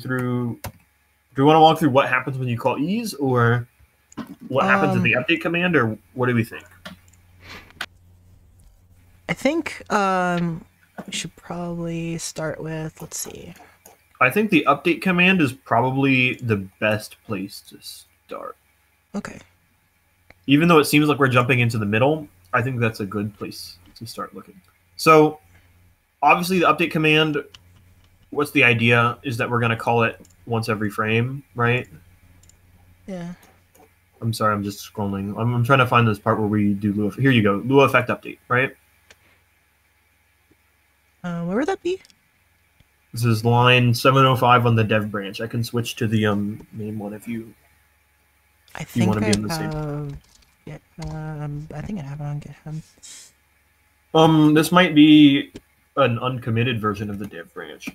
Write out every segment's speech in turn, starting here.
through? Do we want to walk through what happens when you call ease, or what happens in Um, the update command, or what do we think? I think um, we should probably start with. Let's see. I think the update command is probably the best place to start. Okay. Even though it seems like we're jumping into the middle, I think that's a good place to start looking. So, obviously, the update command. What's the idea? Is that we're going to call it once every frame, right? Yeah. I'm sorry, I'm just scrolling. I'm, I'm trying to find this part where we do Lua. Here you go, Lua effect update, right? Uh, where would that be? This is line 705 on the dev branch. I can switch to the um main one if you. I think wanna be in the same-. Yeah, um, I think I have it on GitHub. Um, this might be an uncommitted version of the dev branch.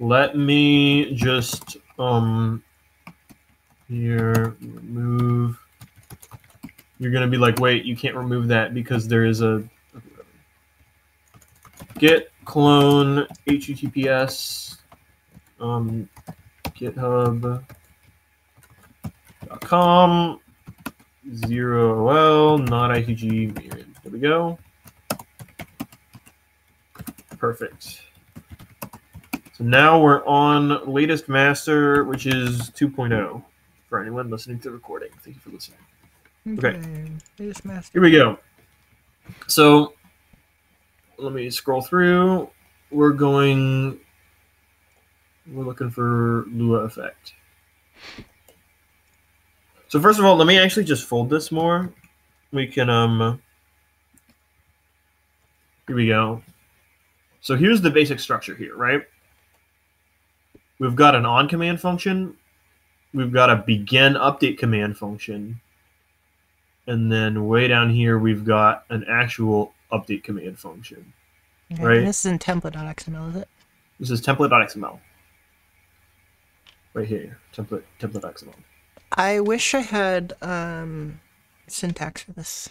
Let me just um here remove. You're gonna be like, wait, you can't remove that because there is a git clone https um github dot com xerool not itg. There we go. Perfect. So now we're on latest master, which is 2.0 for anyone listening to the recording. Thank you for listening. Okay. Latest master. Here we go. So let me scroll through. We're going. We're looking for Lua effect. So first of all, let me actually just fold this more. We can um. Here we go. So here's the basic structure here, right? We've got an on command function. We've got a begin update command function. And then way down here, we've got an actual update command function. Okay, right. This is in template.xml, is it? This is template.xml. Right here, template template.xml. I wish I had um syntax for this.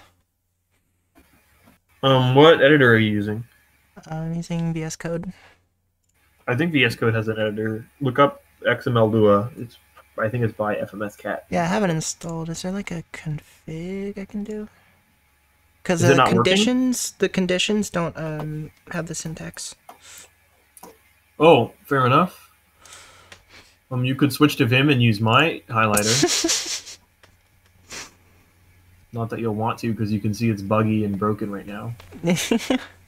Um, what editor are you using? I'm using VS Code. I think VS Code has an editor. Look up XML Lua. It's I think it's by FMS Cat. Yeah, I have it installed. Is there like a config I can do? Because the not working? conditions, the conditions don't um have the syntax. Oh, fair enough. Um, you could switch to Vim and use my highlighter. Not that you'll want to, because you can see it's buggy and broken right now.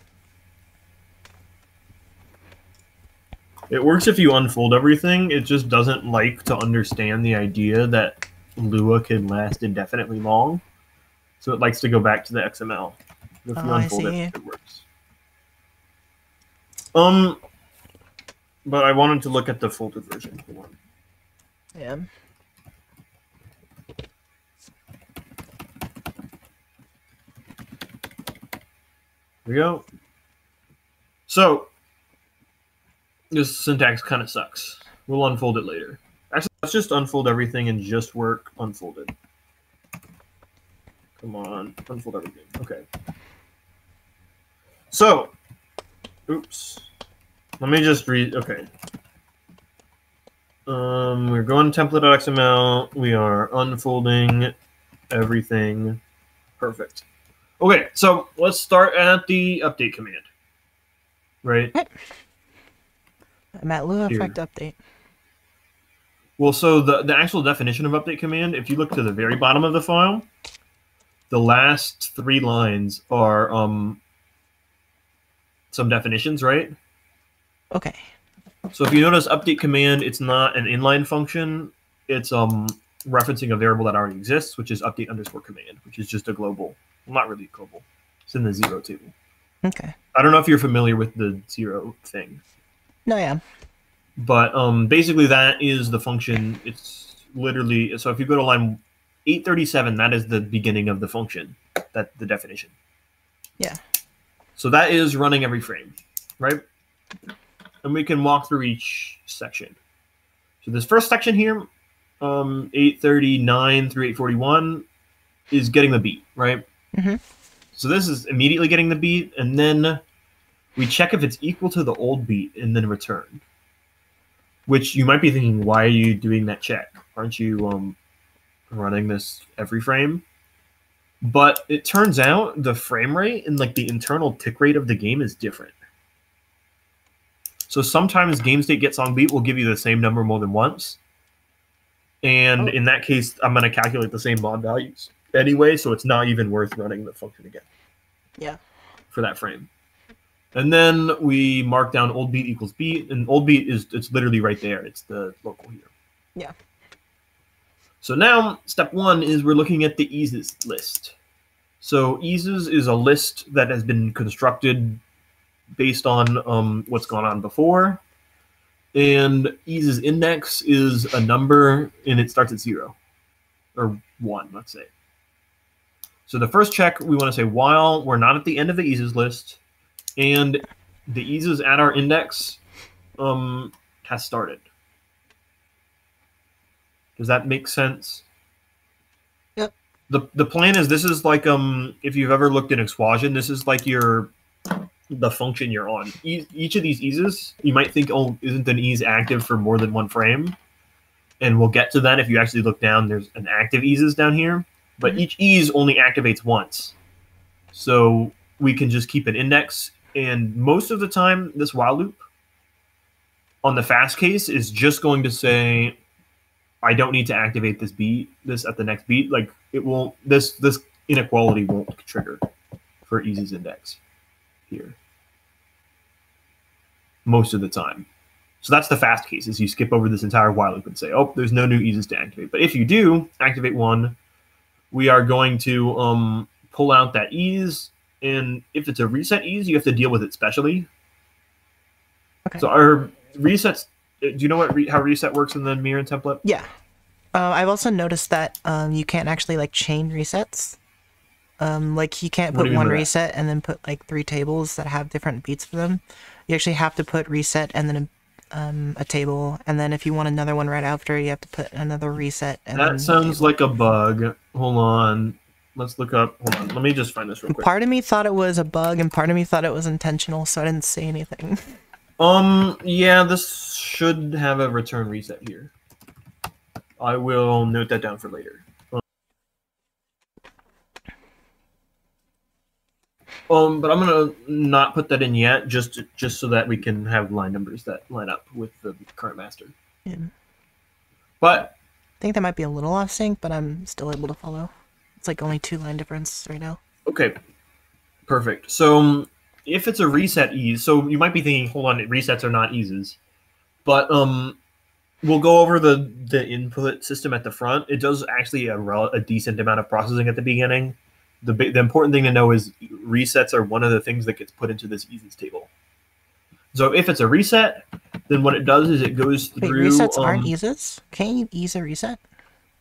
It works if you unfold everything. It just doesn't like to understand the idea that Lua can last indefinitely long. So it likes to go back to the XML. If you Oh, I unfold it, it works. Um, but I wanted to look at the folded version. Yeah. Here we go. So this syntax kind of sucks. We'll unfold it later. Actually, let's just unfold everything and just work unfolded. Come on, unfold everything. Okay. So, oops. Let me just read. Okay. Um, we're going to template.xml. We are unfolding everything. Perfect. Okay, so let's start at the update command. Right? I'm at Lua effect update. Well, so the, the actual definition of update command, if you look to the very bottom of the file, the last three lines are um some definitions, right? Okay. So if you notice update command, it's not an inline function. It's um referencing a variable that already exists, which is update underscore command, which is just a global. Well, not really global. It's in the xero table. Okay. I don't know if you're familiar with the xero thing. No, yeah. but um, basically that is the function. It's literally so if you go to line 837, that is the beginning of the function, that the definition. Yeah. So that is running every frame, right? And we can walk through each section. So this first section here, um, 839 through 841, is getting the beat, right? Mhm. So this is immediately getting the beat, and then we check if it's equal to the old beat, and then return which you might be thinking, why are you doing that check? Aren't you um, running this every frame? But it turns out the frame rate and like the internal tick rate of the game is different. So sometimes game state gets on beat will give you the same number more than once. And Oh. in that case, I'm going to calculate the same mod values anyway, so it's not even worth running the function again Yeah. for that frame. And then we mark down old beat equals beat, and old beat is it's literally right there. It's the local here. Yeah. So now step one is we're looking at the eases list. So eases is a list that has been constructed based on um, what's gone on before. And eases index is a number and it starts at zero or one, let's say. So the first check we want to say while we're not at the end of the eases list and the eases at our index um, has started. Does that make sense? Yep. The the plan is this is like um if you've ever looked at Exschwasion, this is like your the function you're on. E- each of these eases, you might think, oh, isn't an ease active for more than one frame? And we'll get to that if you actually look down. There's an active eases down here, but Mhm. each ease only activates once. So we can just keep an index. And most of the time, this while loop on the fast case is just going to say, I don't need to activate this beat, this at the next beat. Like it won't, this, this inequality won't trigger for eases index here most of the time. So that's the fast case is you skip over this entire while loop and say, oh, there's no new eases to activate. But if you do activate one, we are going to um, pull out that ease. And if it's a reset ease, you have to deal with it specially. Okay. So our resets, do you know what re- how reset works in the Mirin template? Yeah. Uh, I've also noticed that um, you can't actually like chain resets. Um, like you can't put you one by that? reset and then put like three tables that have different beats for them. You actually have to put reset and then a, um, a table, and then if you want another one right after, you have to put another reset. That sounds table. like a bug. Hold on. Let's look up. Hold on. Let me just find this real quick. Part of me thought it was a bug, and part of me thought it was intentional, so I didn't say anything. Um, yeah, this should have a return reset here. I will note that down for later. Um, but I'm gonna not put that in yet, just just so that we can have line numbers that line up with the current master. Yeah. But I think that might be a little off sync, but I'm still able to follow. It's like only two line difference right now. Okay, perfect. So um, if it's a reset ease, so you might be thinking, hold on, resets are not eases, but um, we'll go over the the input system at the front. It does actually a, a decent amount of processing at the beginning. The the important thing to know is resets are one of the things that gets put into this eases table. So if it's a reset, then what it does is it goes Wait, through. resets aren't um, eases? Can't you ease a reset?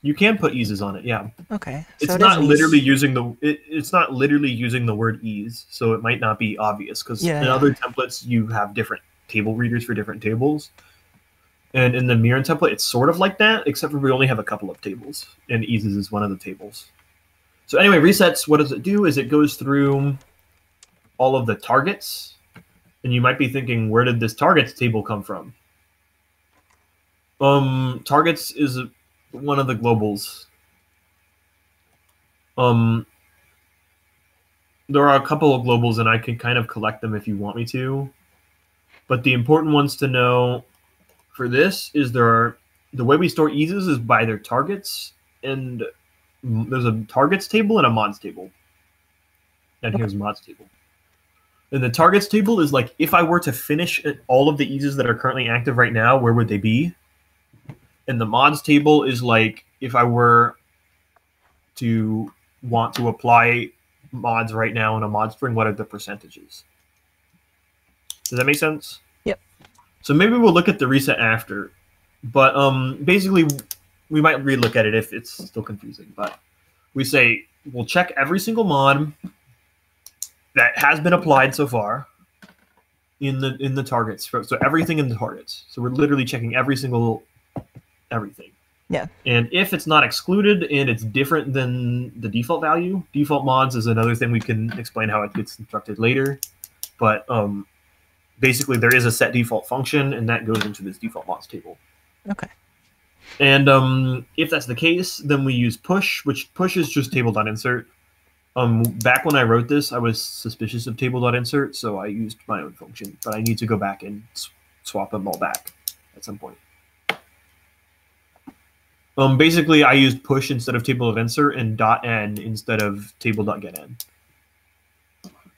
You can put eases on it, yeah. Okay. it's so it not an ease. literally using the it, it's not literally using the word ease so it might not be obvious because Yeah, in yeah. other templates you have different table readers for different tables and in the Mirin template it's sort of like that except for we only have a couple of tables and eases is one of the tables so anyway resets what does it do is it goes through all of the targets and you might be thinking where did this targets table come from um targets is one of the globals um, there are a couple of globals, and I can kind of collect them if you want me to. But the important ones to know for this is there are the way we store eases is by their targets, and there's a targets table and a mods table. And here's mods table. And the targets table is like if I were to finish all of the eases that are currently active right now, where would they be? And the mods table is like if I were to want to apply mods right now in a mod spring, what are the percentages? Does that make sense? Yep. So maybe we'll look at the reset after, but um, basically we might relook at it if it's still confusing. But we say we'll check every single mod that has been applied so far in the in the targets. So everything in the targets. So we're literally checking every single everything. Yeah. And if it's not excluded and it's different than the default value, default mods is another thing we can explain how it gets constructed later. But um, basically there is a set default function, and that goes into this default mods table. Okay. And um, if that's the case, then we use push, which push is just table.insert. Um, back when I wrote this, I was suspicious of table.insert, so I used my own function, but I need to go back and sw- swap them all back at some point. Um, basically, I used push instead of table of insert and dot n instead of table dot get n.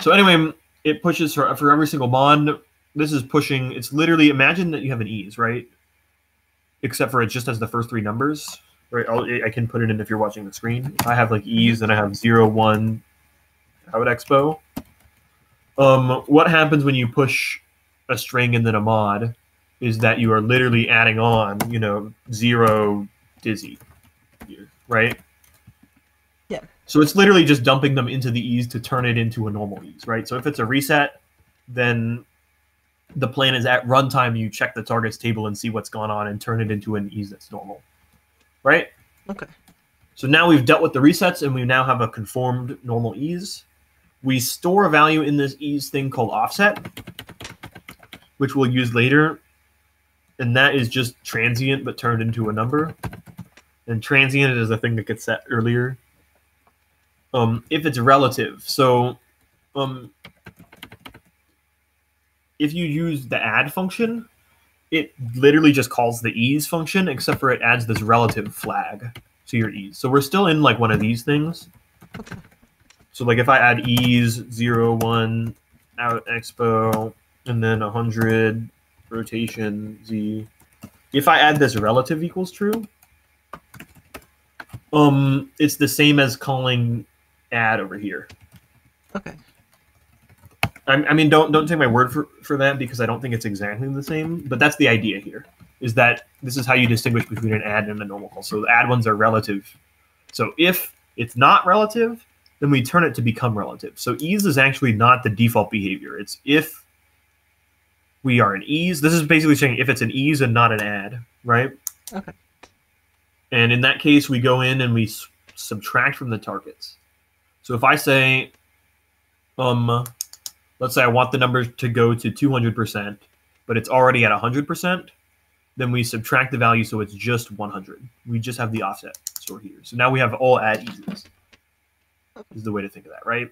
So anyway, it pushes for, for every single mod. This is pushing. It's literally imagine that you have an ease, right? Except for it just has the first three numbers, right? I'll, I can put it in if you're watching the screen. I have like ease and I have zero one out expo. Um, what happens when you push a string and then a mod is that you are literally adding on, you know, zero dizzy, here, right? Yeah. So it's literally just dumping them into the ease to turn it into a normal ease, right? So if it's a reset, then the plan is at runtime you check the targets table and see what's going on and turn it into an ease that's normal, right? Okay. So now we've dealt with the resets and we now have a conformed normal ease. We store a value in this ease thing called offset, which we'll use later. And that is just transient but turned into a number. And transient is a thing that gets set earlier. Um, if it's relative, so um, if you use the add function, it literally just calls the ease function, except for it adds this relative flag to your ease. So we're still in like one of these things. Okay. So like if I add ease zero one out expo and then a hundred rotation z, if I add this relative equals true, um, it's the same as calling add over here. Okay. I, I mean, don't don't take my word for, for that because I don't think it's exactly the same. But that's the idea here: is that this is how you distinguish between an add and a normal call. So the add ones are relative. So if it's not relative, then we turn it to become relative. So ease is actually not the default behavior. It's if we are an ease. This is basically saying if it's an ease and not an add, right? Okay. And in that case, we go in and we s- subtract from the targets. So if I say, um, let's say I want the number to go to 200%, but it's already at 100%, then we subtract the value so it's just 100. We just have the offset stored here. So now we have all add eases. Is the way to think of that, right?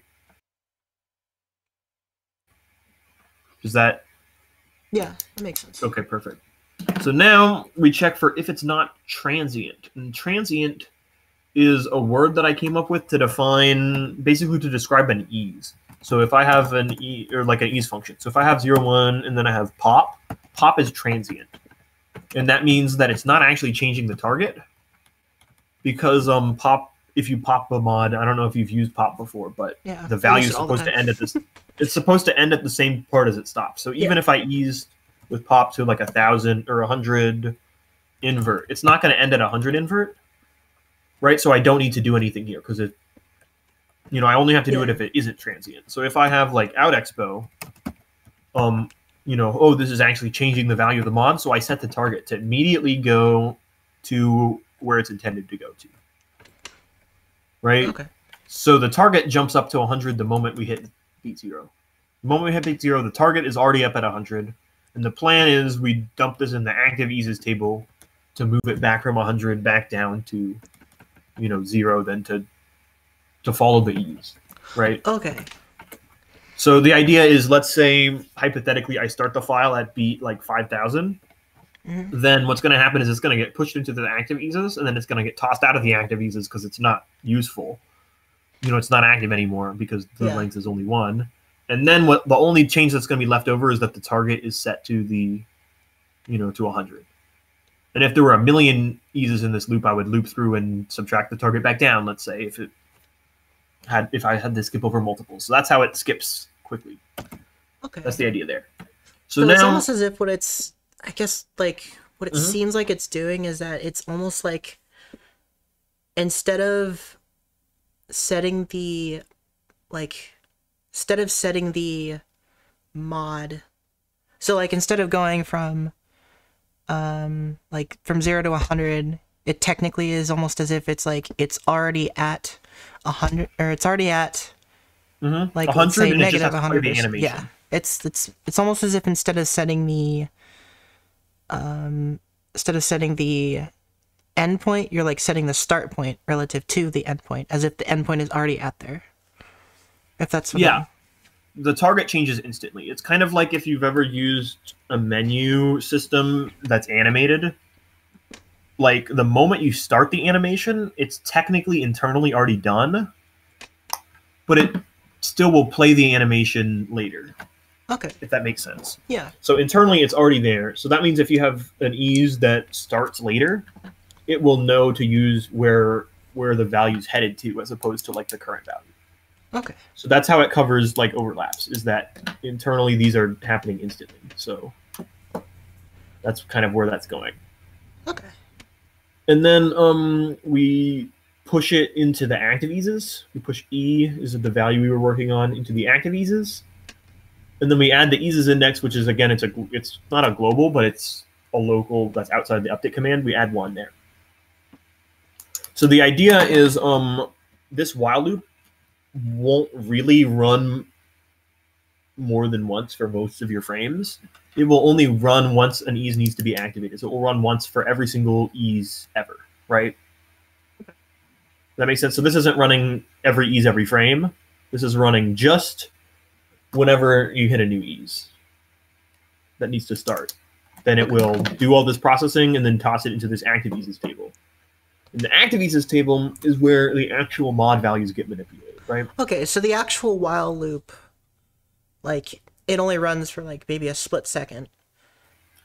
Does that Yeah, that makes sense. Okay, perfect. So now we check for if it's not transient. And transient is a word that I came up with to define basically to describe an ease. So if I have an e or like an ease function. So if I have zero one and then I have pop, pop is transient. And that means that it's not actually changing the target because um pop if you pop a mod, I don't know if you've used pop before, but Yeah. the value is it all the supposed to end at this it's supposed to end at the same part as it stops so even Yeah. if i eased with pop to like a thousand or a hundred invert it's not going to end at a hundred invert right so i don't need to do anything here because it you know i only have to do it if it isn't transient so if i have like out expo um you know oh this is actually changing the value of the mod so i set the target to immediately go to where it's intended to go to right Okay. so the target jumps up to 100 the moment we hit beat zero. The moment we hit beat zero, the target is already up at 100. And the plan is we dump this in the active eases table to move it back from 100 back down to, you know, zero, then to to follow the ease, right? Okay. So the idea is, let's say hypothetically, I start the file at beat like 5,000. Mhm. Then what's going to happen is it's going to get pushed into the active eases, and then it's going to get tossed out of the active eases because it's not useful. You know, it's not active anymore because the Yeah. length is only one. And then what the only change that's going to be left over is that the target is set to the, you know, to 100. And if there were a million eases in this loop, I would loop through and subtract the target back down. Let's say if it had if I had to skip over multiples. So that's how it skips quickly. Okay. That's the idea there. So, So, it's almost as if what it's, I guess, like what it Mhm. seems like it's doing is that it's almost like instead of setting the, like, instead of setting the mod, so like instead of going from, um, like from zero to a hundred, it technically is almost as if it's like it's already at a hundred or it's already at Mhm. like, let's 100 say and it just negative has to play the 100%. Yeah. It's it's it's almost as if instead of setting the um instead of setting the endpoint, you're like setting the start point relative to the endpoint, as if the endpoint is already at there. If that's what Yeah. The target changes instantly. It's kind of like if you've ever used a menu system that's animated. Like the moment you start the animation, it's technically internally already done, but it still will play the animation later, okay. if that makes sense. Yeah. So internally, it's already there. So that means if you have an ease that starts later, it will know to use where where the value's headed to, as opposed to like the current value. Okay. So that's how it covers like overlaps. Is that internally these are happening instantly. So that's kind of where that's going. Okay. And then um, we push it into the active eases. We push E is the value we were working on into the active eases, and then we add the eases index, which is again it's a it's not a global, but it's a local that's outside the update command. We add one there. So the idea is um this while loop won't really run more than once for most of your frames. It will only run once an ease needs to be activated. So it will run once for every single ease ever, right? That makes sense. So this isn't running every ease every frame. This is running just whenever you hit a new ease that needs to start. Then it will do all this processing and then toss it into this active eases table. And the active eases table is where the actual mod values get manipulated, right? Okay, so the actual while loop, like it only runs for like maybe a split second,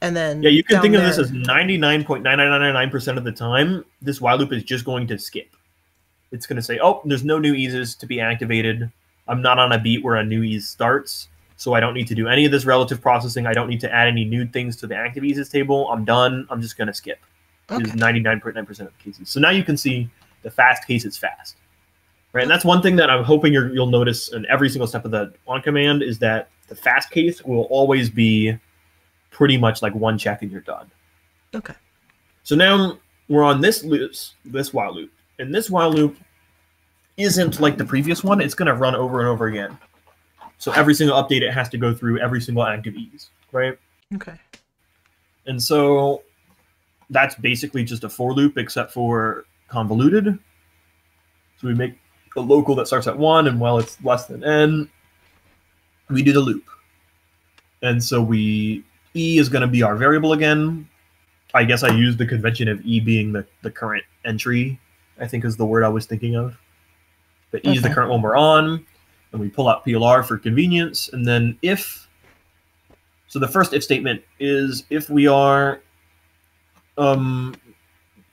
and then Yeah, you can think of this as 99.9999% of the time, this while loop is just going to skip. It's going to say, oh, there's no new eases to be activated. I'm not on a beat where a new ease starts, so I don't need to do any of this relative processing. I don't need to add any new things to the active eases table. I'm done. I'm just going to skip. Okay. Is 99.9% of the cases. So now you can see the fast case is fast. Right, and that's one thing that I'm hoping you're, you'll notice in every single step of the on command is that the fast case will always be pretty much like one check and you're done. Okay. So now we're on this loop, this while loop, and this while loop isn't like the previous one. It's going to run over and over again. So every single update, it has to go through every single active ease, right? Okay. And so that's basically just a for loop, except for convoluted. So we make a local that starts at one, and while it's less than n, we do the loop. And so we e is going to be our variable again. I guess I used the convention of e being the, the current entry, I think is the word I was thinking of. But e is the current one we're on, and we pull out PLR for convenience. And then if, so the first if statement is if we are, um,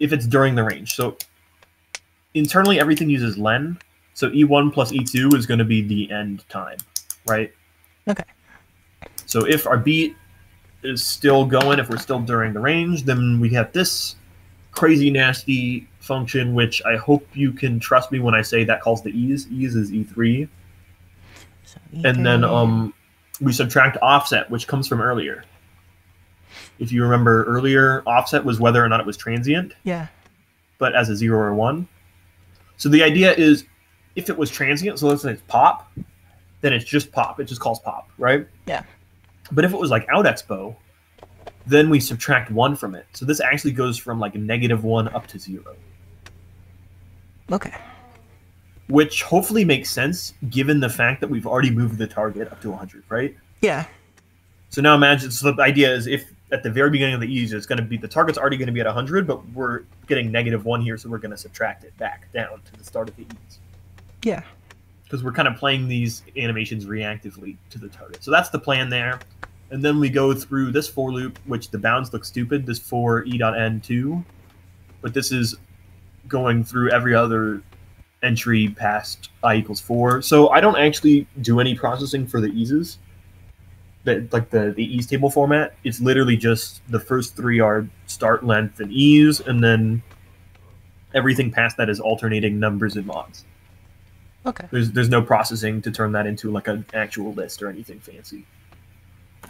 if it's during the range. So internally, everything uses len. So e1 plus e2 is going to be the end time, right? Okay. So if our beat is still going, if we're still during the range, then we have this crazy nasty function, which I hope you can trust me when I say that calls the ease. Ease is e3, So and then E3. um, we subtract offset, which comes from earlier. If you remember earlier, offset was whether or not it was transient, yeah. but as a zero or one. So the idea is, if it was transient, so let's say it's pop, then it's just pop. It just calls pop, right? Yeah. But if it was like out expo, then we subtract one from it. So this actually goes from like negative one up to zero, Okay. which hopefully makes sense given the fact that we've already moved the target up to 100, right? Yeah. So now imagine. So the idea is if at the very beginning of the ease, it's going to be the target's already going to be at 100, but we're getting negative one here, so we're going to subtract it back down to the start of the ease. Yeah. because we're kind of playing these animations reactively to the target. So that's the plan there. And then we go through this for loop, which the bounds look stupid, this for e dot n two, but this is going through every other entry past i equals four. So I don't actually do any processing for the eases. The, like the, the ease table format, it's literally just the first three are start length and ease, and then everything past that is alternating numbers and mods. Okay. There's there's no processing to turn that into like an actual list or anything fancy.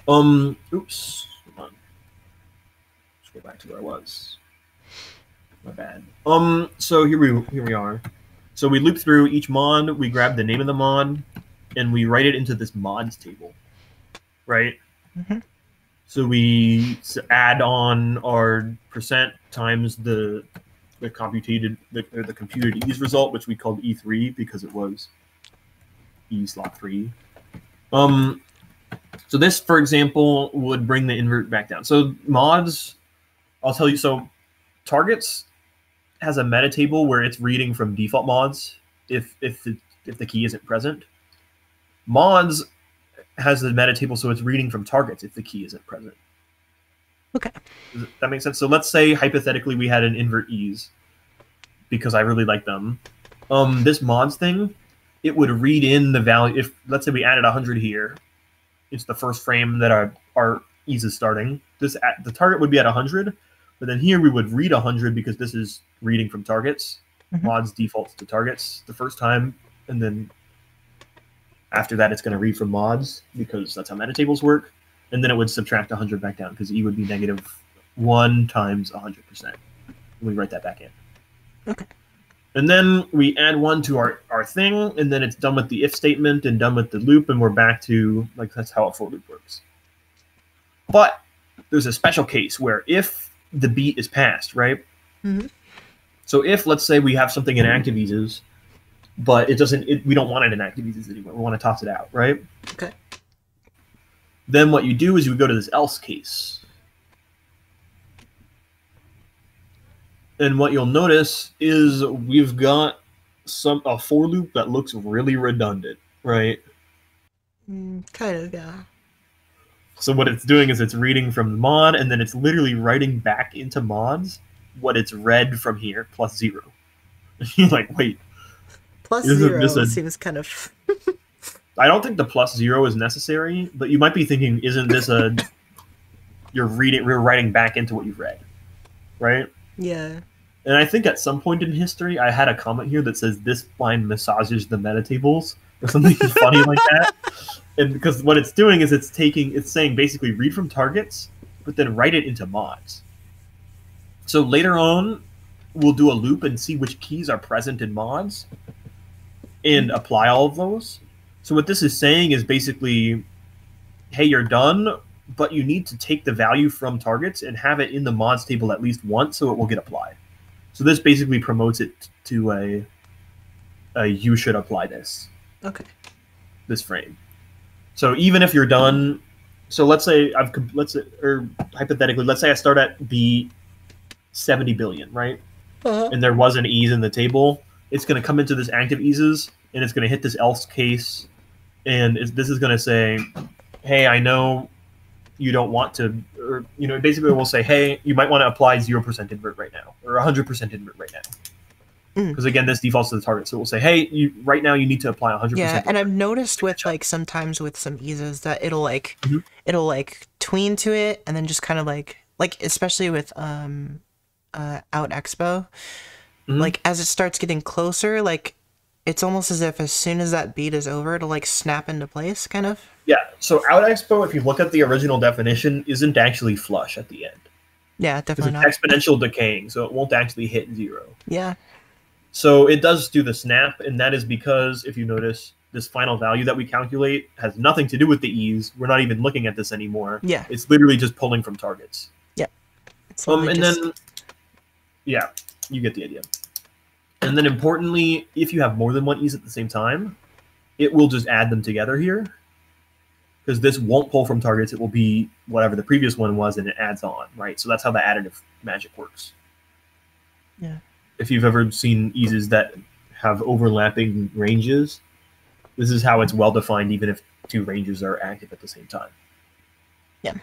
Um, oops, hold on. Let's go back to where I was. My bad. Um, so here we here we are. So we loop through each mod. We grab the name of the mod, and we write it into this mods table. right? Mhm. So we add on our percent times the the computed the, the computed ease result, which we called E3 because it was E slot three. Um, so this, for example, would bring the invert back down. So mods, I'll tell you. So targets has a meta table where it's reading from default mods if if the if the key isn't present. Mods has the meta table so it's reading from targets if the key isn't present. Okay. Does that makes sense? So let's say hypothetically we had an invert ease because I really like them. Um, this mods thing, it would read in the value. If let's say we added 100 here, it's the first frame that our our ease is starting. This at, the target would be at 100, but then here we would read 100 because this is reading from targets. Mhm. Mods defaults to targets the first time, and then after that it's going to read from mods because that's how meta tables work and then it would subtract 100 back down because e would be negative 1 times 100%. We write that back in. Okay. And then we add 1 to our, our thing, and then it's done with the if statement and done with the loop, and we're back to, like, that's how a for loop works. But there's a special case where if the beat is passed, right? Mhm. So if, let's say, we have something in active eases, but it doesn't, it, we don't want it in active eases anymore. We want to toss it out, right? Okay. Then what you do is you go to this else case. And what you'll notice is we've got some a for loop that looks really redundant, right? Mm, kind of, yeah. So what it's doing is it's reading from the mod and then it's literally writing back into mods what it's read from here plus zero. You're like, wait, zero this a- seems kind of. I don't think the plus zero is necessary, but you might be thinking, isn't this a you're reading you're writing back into what you've read, right? Yeah. And I think at some point in history, I had a comment here that says this line massages the meta tables or something funny like that. And because what it's doing is it's taking, it's saying basically read from targets, but then write it into mods. So later on, we'll do a loop and see which keys are present in mods and apply all of those. So what this is saying is basically, hey, you're done, but you need to take the value from targets and have it in the mods table at least once so it will get applied. So this basically promotes it to a, a you should apply this Okay. this frame. So even if you're done, so let's say I've let's say, or hypothetically, let's say I start at B seventy billion, right? Uh-huh. And there was an ease in the table. It's going to come into this active eases, and it's going to hit this else case, and this is going to say, "Hey, I know you don't want to," or you know, basically, we'll say, "Hey, you might want to apply zero percent invert right now, or hundred percent invert right now." Mm. Because again, this defaults to the target, so we'll say, "Hey, you right now you need to apply hundred Yeah, percent." and I've noticed with like sometimes with some eases that it'll like Mhm. it'll like tween to it and then just kind of like like especially with um uh out expo Mhm. like as it starts getting closer like it's almost as if as soon as that beat is over it'll like snap into place kind of Yeah, so out expo, if you look at the original definition, isn't actually flush at the end. yeah definitely it's not exponential decaying, so it won't actually hit zero. yeah So it does do the snap, and that is because if you notice, this final value that we calculate has nothing to do with the ease. We're not even looking at this anymore. yeah It's literally just pulling from targets. Yeah. Um, and just- then, yeah, you get the idea. And then importantly, if you have more than one ease at the same time, it will just add them together here. Because this won't pull from targets, it will be whatever the previous one was, and it adds on, right? So that's how the additive magic works. Yeah. If you've ever seen eases that have overlapping ranges, this is how it's well defined, even if two ranges are active at the same time. Yeah.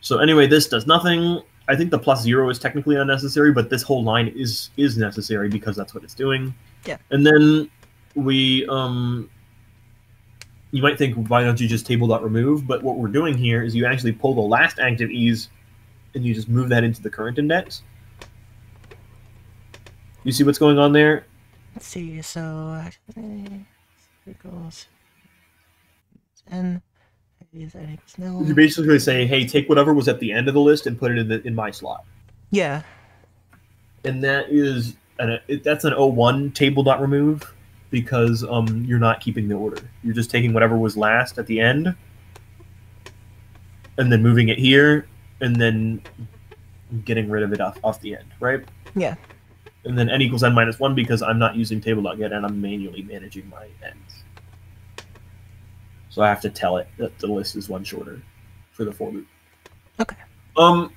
So anyway, this does nothing. I think the plus zero is technically unnecessary, but this whole line is is necessary because that's what it's doing. Yeah. And then we um you might think why don't you just table dot remove? But what we're doing here is you actually pull the last active ease and you just move that into the current index. You see what's going on there? let's see so actually circles and these are equals nil. You basically say, hey, take whatever was at the end of the list and put it in the in my slot. yeah and that is an it, that's an 01 table dot remove because um you're not keeping the order. You're just taking whatever was last at the end and then moving it here, and then getting rid of it off, off the end, right? Yeah. And then n equals n minus 1 because I'm not using table dot table.getn I'm manually managing my ends. So I have to tell it that the list is one shorter for the for loop. Okay. Um,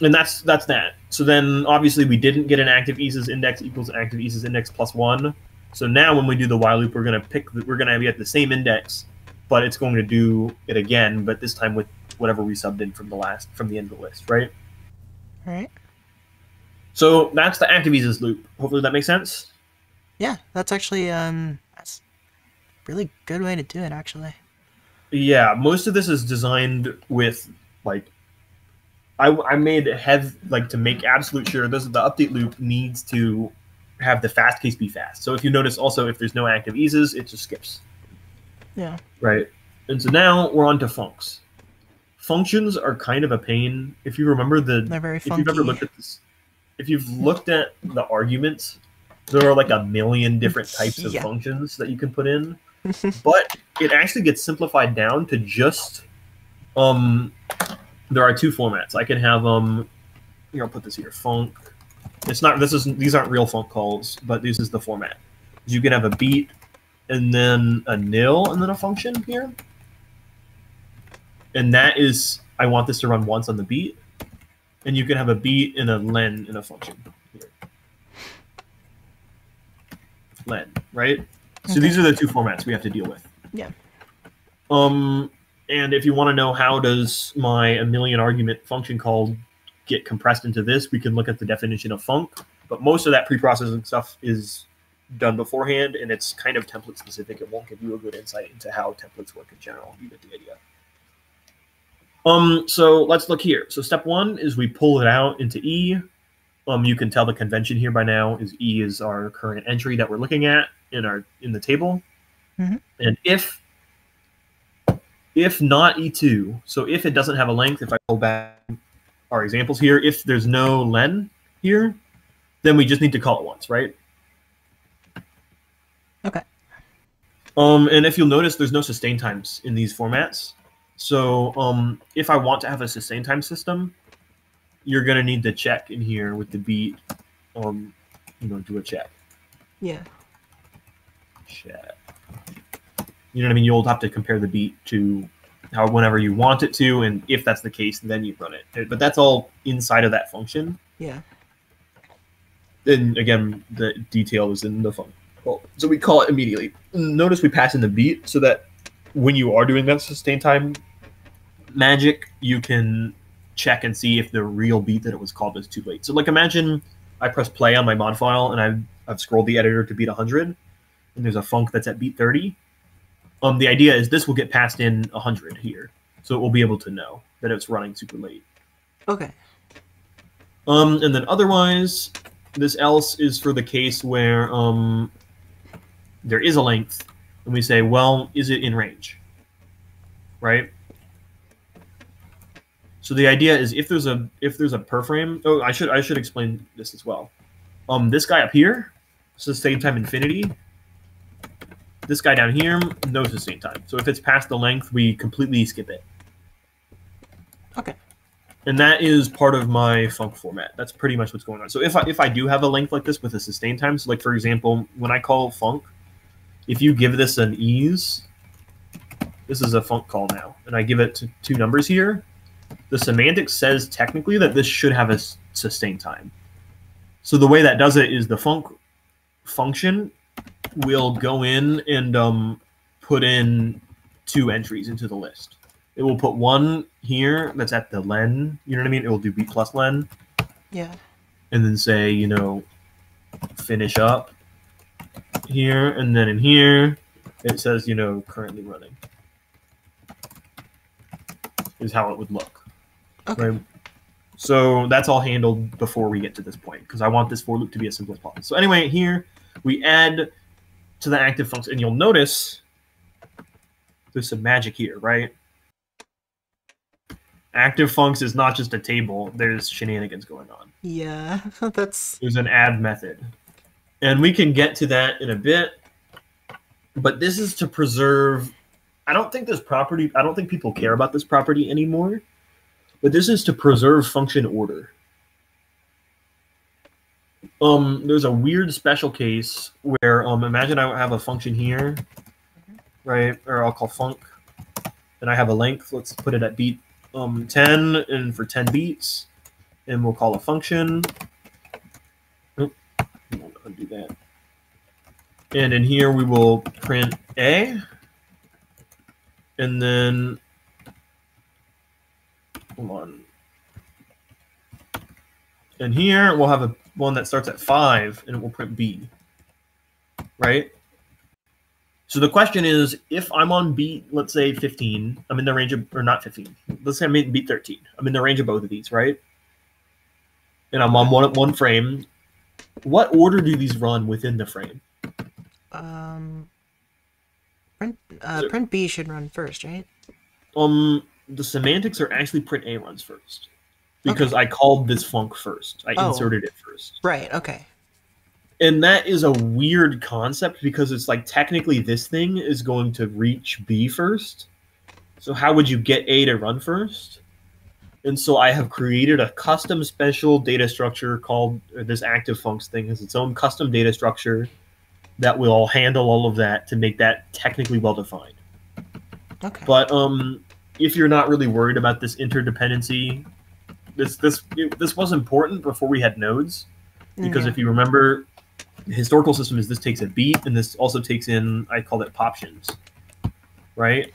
and that's that's that. So then obviously we didn't get an active eases index equals active eases index plus one. So now when we do the while loop, we're gonna pick we're gonna be at the same index, but it's going to do it again, but this time with whatever we subbed in from the last from the end of the list, right? All right. So that's the active eases loop. Hopefully that makes sense. Yeah, that's actually um that's a really good way to do it actually. Yeah, most of this is designed with like I, I made have like to make absolute sure this the update loop needs to have the fast case be fast. So if you notice also if there's no active eases, it just skips. Yeah. Right. And so now we're on to funcs. Functions are kind of a pain. If you remember the They're very if you've ever looked at this if you've looked at the arguments, there are like a million different types of Yeah. functions that you can put in. But it actually gets simplified down to just um there are two formats. I can have um here I'll put this here, func. It's not this is these aren't real func calls, but this is the format. You can have a beat and then a nil and then a function here. And that is I want this to run once on the beat. And you can have a beat and a len in a function here. Len, right? So Okay. these are the two formats we have to deal with. Yeah. Um, and if you want to know how does my a million argument function call get compressed into this, we can look at the definition of func. But most of that pre-processing stuff is done beforehand, and it's kind of template specific. It won't give you a good insight into how templates work in general. You get the idea. Um, so let's look here. So step one is we pull it out into E. Um, you can tell the convention here by now is E is our current entry that we're looking at in our in the table. Mhm. And if if not E2, so if it doesn't have a length, if I go back our examples here, if there's no len here, then we just need to call it once, right? Okay. Um, and if you'll notice, there's no sustain times in these formats. So um, if I want to have a sustain time system, you're gonna need to check in here with the beat. Um, you know, do a check. Yeah. Check. You know what I mean? You'll have to compare the beat to how whenever you want it to, and if that's the case, then you run it. But that's all inside of that function. Yeah. And again, the detail is in the function. Well, so we call it immediately. Notice we pass in the beat so that when you are doing that sustain time magic, you can check and see if the real beat that it was called is too late. So like imagine I press play on my mod file and I've, I've scrolled the editor to beat 100 and there's a func that's at beat 30. Um, the idea is this will get passed in 100 here. So it will be able to know that it's running super late. Okay. Um, and then otherwise, this else is for the case where um, there is a length, and we say, well, is it in range? Right. So the idea is if there's a if there's a per frame. Oh, I should I should explain this as well. Um, this guy up here, the same time infinity. This guy down here, knows the sustain time. So if it's past the length, we completely skip it. Okay. And that is part of my func format. That's pretty much what's going on. So if I if I do have a length like this with a sustain time, so like for example, when I call func, if you give this an ease, this is a func call now, and I give it to two numbers here, the semantics says technically that this should have a sustain time. So the way that does it is the func function will go in and um, put in two entries into the list. It will put one here that's at the len, you know what I mean? It will do beat plus len, Yeah. and then say, you know, finish up here, and then in here it says, you know, currently running. Is how it would look. Okay. Right? So that's all handled before we get to this point because I want this for loop to be as simple as possible. So anyway, here we add to the active function, and you'll notice there's some magic here, right? Active funcs is not just a table. There's shenanigans going on. Yeah. That's There's an add method. And we can get to that in a bit. But this is to preserve I don't think this property I don't think people care about this property anymore. but this is to preserve function order. Um, there's a weird special case where um, imagine I have a function here, right? Or I'll call func, and I have a length. Let's put it at beat um 10 and for 10 beats, and we'll call a function. Oop, undo that. And in here we will print a, and then hold on. And here we'll have a one that starts at five and it will print B. Right? So the question is if I'm on beat, let's say 15, I'm in the range of, or not 15, let's say I'm in beat 13. I'm in the range of both of these, right? And I'm on one, one frame. What order do these run within the frame? Um, print uh, So- print B should run first, right? Um, the semantics are actually print A runs first because I called this func first. I Oh. inserted it first. Right. Okay. and that is a weird concept because it's like technically this thing is going to reach B first. So how would you get A to run first? And so I have created a custom special data structure called this active funcs thing has its own custom data structure that will handle all of that to make that technically well defined. Okay. But um, if you're not really worried about this interdependency, this this it, this was important before we had nodes because Yeah. if you remember, the historical system is this takes a beat and this also takes in I called it poptions, right?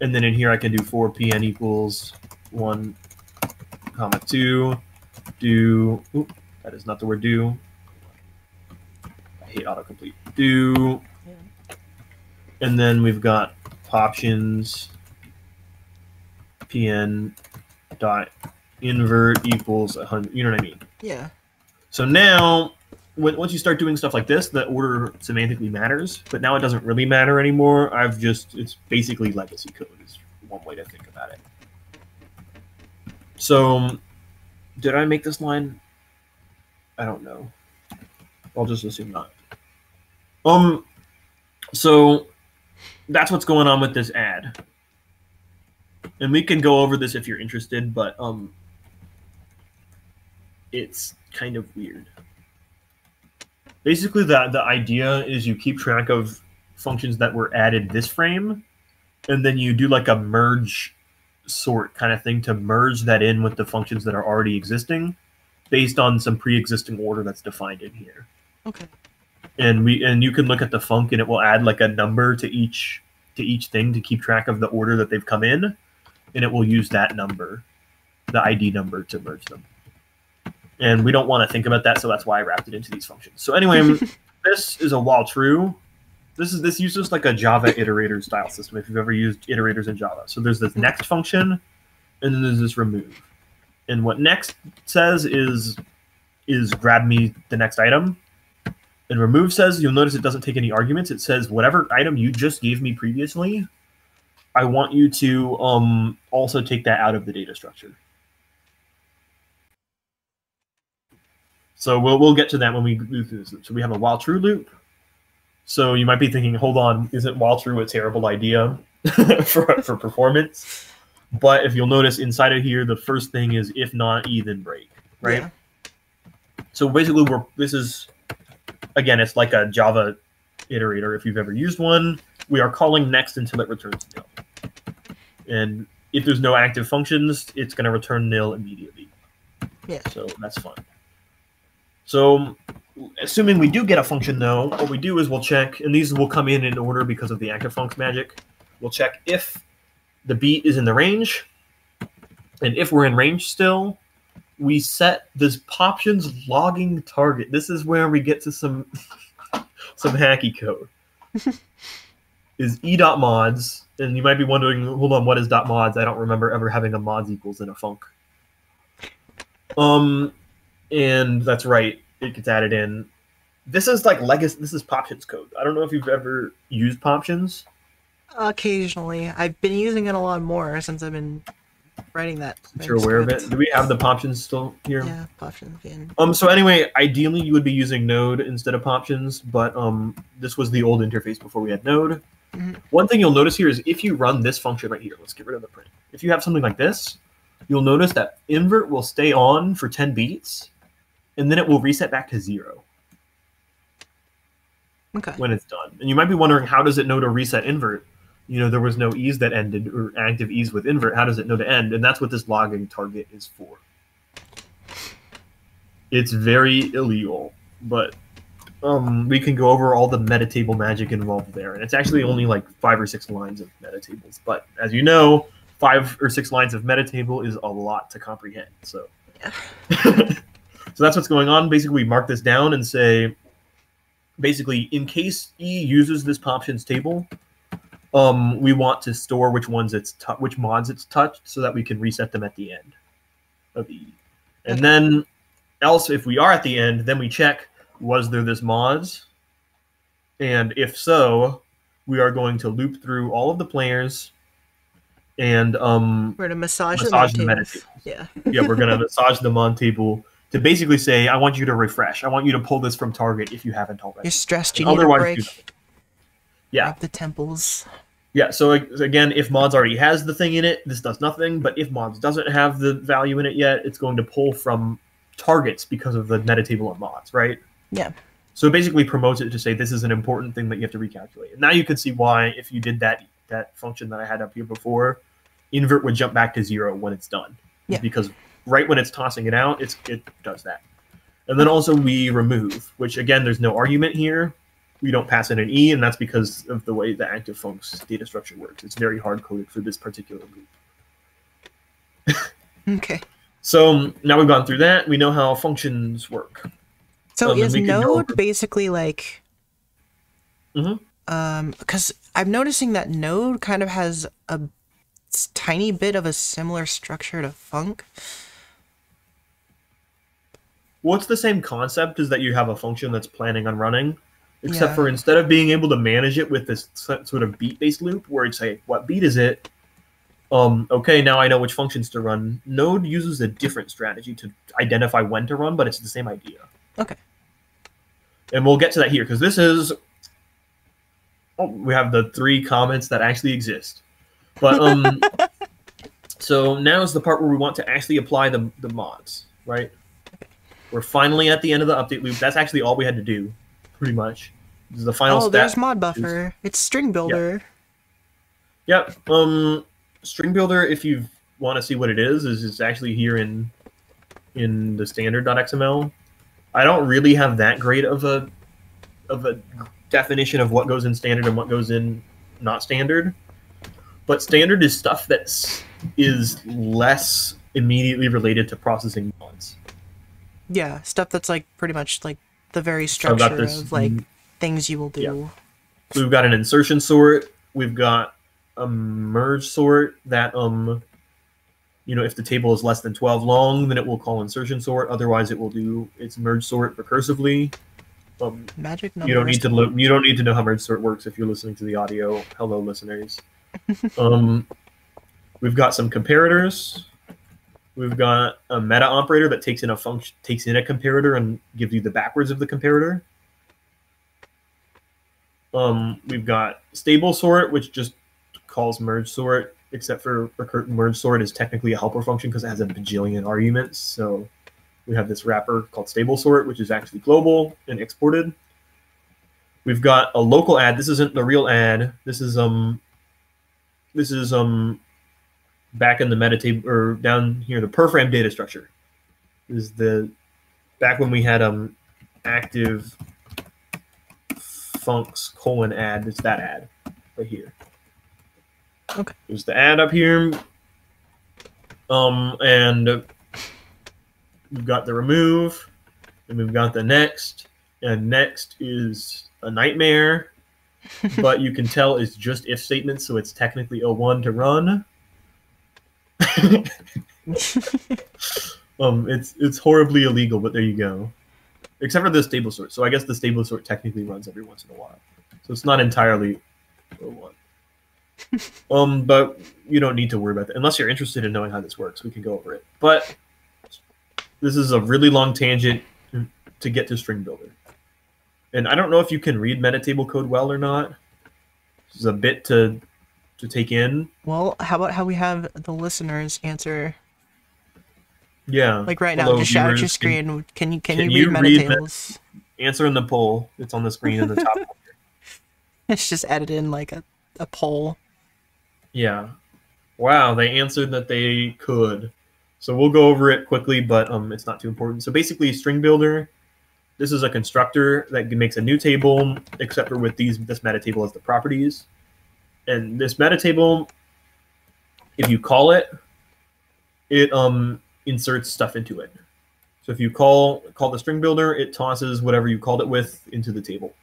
And then in here I can do 4pn equals one comma two do oop, that is not the word do. I hate autocomplete. Do and then we've got poptions pn dot invert equals hundred. You know what I mean? yeah. So now, when, once you start doing stuff like this, the order semantically matters. But now it doesn't really matter anymore. I've just it's basically legacy code is one way to think about it. So, did I make this line? I don't know. I'll just assume not. Um, so that's what's going on with this ad. And we can go over this if you're interested, but um it's kind of weird. Basically, the the idea is you keep track of functions that were added this frame, and then you do like a merge sort kind of thing to merge that in with the functions that are already existing, based on some pre-existing order that's defined in here. Okay. And we and you can look at the func and it will add like a number to each to each thing to keep track of the order that they've come in, and it will use that number, the ID number, to merge them and we don't want to think about that, so that's why I wrapped it into these functions. So anyway, this is a while true. This is this uses like a Java iterator style system. If you've ever used iterators in Java, so there's this next function, and then there's this remove. And what next says is is grab me the next item, and remove says you'll notice it doesn't take any arguments. It says whatever item you just gave me previously, I want you to um also take that out of the data structure. So we'll we'll get to that when we move through this loop. So we have a while true loop. So you might be thinking, hold on, isn't while true a terrible idea for for performance? But if you'll notice inside of here, the first thing is if not e then break, right? Yeah. So basically, we're this is again, it's like a Java iterator. If you've ever used one, we are calling next until it returns nil. And if there's no active functions, it's going to return nil immediately. Yeah. So that's fun. So, assuming we do get a function though, what we do is we'll check, and these will come in in order because of the active funcs magic. We'll check if the beat is in the range, and if we're in range still, we set this poptions logging target. This is where we get to some some hacky code. is e dot mods, and you might be wondering, hold on, what is dot mods? I don't remember ever having a mods equals in a func. Um, and that's right, it gets added in. This is like legacy. This is Poptions code. I don't know if you've ever used Poptions. Occasionally, I've been using it a lot more since I've been writing that. You're aware of it, do we have the Poptions still here? Yeah, options again. Um. So anyway, ideally you would be using Node instead of Poptions, but um, this was the old interface before we had Node. Mhm. One thing you'll notice here is if you run this function right here, let's get rid of the print. If you have something like this, you'll notice that invert will stay on for 10 beats, and then it will reset back to zero Okay. when it's done. And you might be wondering, how does it know to reset invert? You know, there was no ease that ended or active ease with invert. How does it know to end? And that's what this logging target is for. It's very illegal, but um, we can go over all the metatable magic involved there. And it's actually only like five or six lines of metatables. But as you know, five or six lines of metatable is a lot to comprehend. So, so that's what's going on. Basically, we mark this down and say, basically, in case E uses this options table, um, we want to store which ones it's which mods it's touched, so that we can reset them at the end of E. And then, else, if we are at the end, then we check was there this mods, and if so, we are going to loop through all of the players, and um, We're gonna massage, Massage mod table. Yeah. yeah, we're gonna massage the mod table to basically say, I want you to refresh. I want you to pull this from target if you haven't already. You're stressed. You need a break. Yeah, the temples. yeah. So again, if mods already has the thing in it, this does nothing. But if mods doesn't have the value in it yet, it's going to pull from targets because of the metatable of mods, right? Yeah. So it basically promotes it to say this is an important thing that you have to recalculate. And now you can see why if you did that that function that I had up here before, invert would jump back to zero when it's done. Yeah. Because right when it's tossing it out, it's it does that. And then also we remove, which again there's no argument here. We don't pass in an E, and that's because of the way the active funcs data structure works. It's very hard coded for this particular loop. Okay. So now we've gone through that. We know how functions work. So Um, is we can go Node basically like? Mm hmm Um, because I'm noticing that Node kind of has a tiny bit of a similar structure to func. Well, it's the same concept is that you have a function that's planning on running, except Yeah. for instead of being able to manage it with this sort of beat-based loop where it's like, what beat is it? Um, okay, now I know which functions to run. Node uses a different strategy to identify when to run, but it's the same idea. Okay. And we'll get to that here because this is. Oh, we have the three comments that actually exist, but um. so now is the part where we want to actually apply the the mods, right? We're finally at the end of the update loop. That's actually all we had to do, pretty much. This is the final Oh, there's mod buffer. It's string builder. Yep. Um, string builder, if you want to see what it is, is it's actually here in in the standard.xml. I don't really have that great of a of a definition of what goes in standard and what goes in not standard. But standard is stuff that is less immediately related to processing mods. Yeah, stuff that's like pretty much like the very So I've got structure this- of like things you will do. Yeah. So we've got an insertion sort. We've got a merge sort that um, you know, if the table is less than twelve long, then it will call insertion sort. Otherwise, it will do its merge sort recursively. Um, Magic numbers. you don't need to look. You don't need to know how merge sort works if you're listening to the audio. Hello, listeners. um, we've got some comparators. We've got a meta operator that takes in a function, takes in a comparator, and gives you the backwards of the comparator. Um, we've got stable sort, which just calls merge sort, except for recur- merge sort is technically a helper function because it has a bajillion arguments. So we have this wrapper called stable sort, which is actually global and exported. We've got a local add. This isn't the real add. This is um, this is um, back in the metatable or down here the perframe data structure. Is the back when we had um, active funcs colon add. It's that add right here. Okay. There's the add up here. Um, and we've got the remove, and we've got the next, and next is a nightmare, but you can tell it's just if statements, so it's technically a one to run. um, it's it's horribly illegal, but there you go. Except for the stable sort. So I guess the stable sort technically runs every once in a while. So it's not entirely one. um, but you don't need to worry about that unless you're interested in knowing how this works. We can go over it. But this is a really long tangent to get to string builder. And I don't know if you can read metatable code well or not. This is a bit to to take in. Well, how about how we have the listeners answer Yeah. Like right now, just shout at your viewers. Can- screen. Can you can, can you you read read? Answer in the poll. It's on the screen in the top. It's just added in like a, a poll. Yeah. Wow, they answered that they could. So we'll go over it quickly, but um, it's not too important. So basically, string builder. This is a constructor that makes a new table, except for with these this meta table as the properties. And this meta table, if you call it, it um inserts stuff into it. So if you call call the string builder, it tosses whatever you called it with into the table,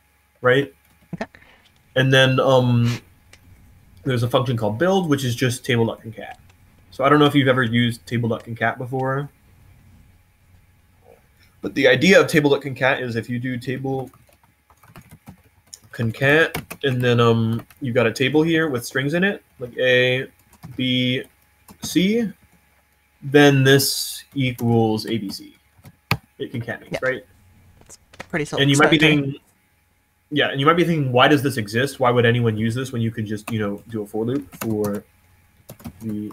right? Okay. And then um, there's a function called build, which is just table.concat. So I don't know if you've ever used table.concat before. But the idea of table.concat is if you do table concat and then um you've got a table here with strings in it, like A, B, C, then this equals ABC. It concatenates, Yeah. right? It's pretty simple. and you might be thinking yeah and you might be thinking why does this exist why would anyone use this when you could just you know do a for loop for the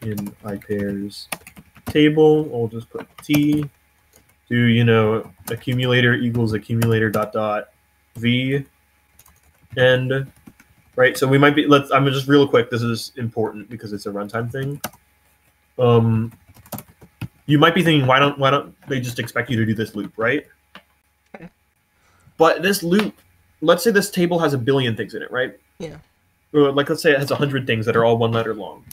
in i pairs table I'll just put t do you know accumulator equals accumulator dot dot v and right so we might be let's i'm just real quick this is important because it's a runtime thing um you might be thinking why don't why don't they just expect you to do this loop right but this loop, let's say this table has a billion things in it, right? Yeah. Or like let's say it has a hundred things that are all one letter long.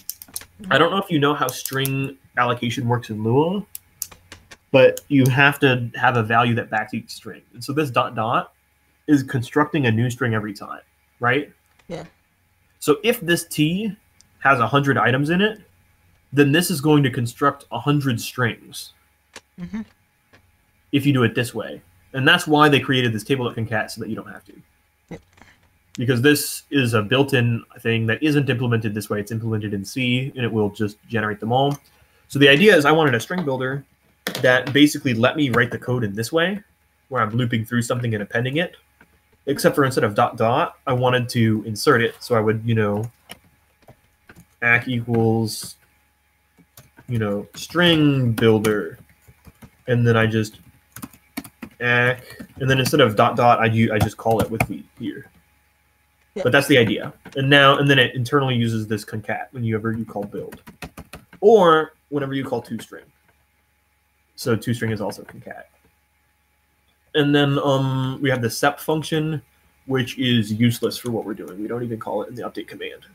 I don't know if you know how string allocation works in Lua, but you have to have a value that backs each string. And so this dot dot is constructing a new string every time, right? Yeah. So if this T has a hundred items in it, then this is going to construct a hundred strings Mhm. if you do it this way. And that's why they created this table.concat so that you don't have to. Yep. Because this is a built-in thing that isn't implemented this way. It's implemented in C and it will just generate them all. So the idea is I wanted a string builder that basically let me write the code in this way, where I'm looping through something and appending it. Except for instead of dot dot, I wanted to insert it. So I would, you know, ack equals, you know, string builder. And then I just ack, and then instead of dot dot, I, I just call it with the here. But that's the idea. And now and then it internally uses this concat whenever you call build, or whenever you call toString. So toString is also concat. And then um, we have the sep function, which is useless for what we're doing. We don't even call it in the update command.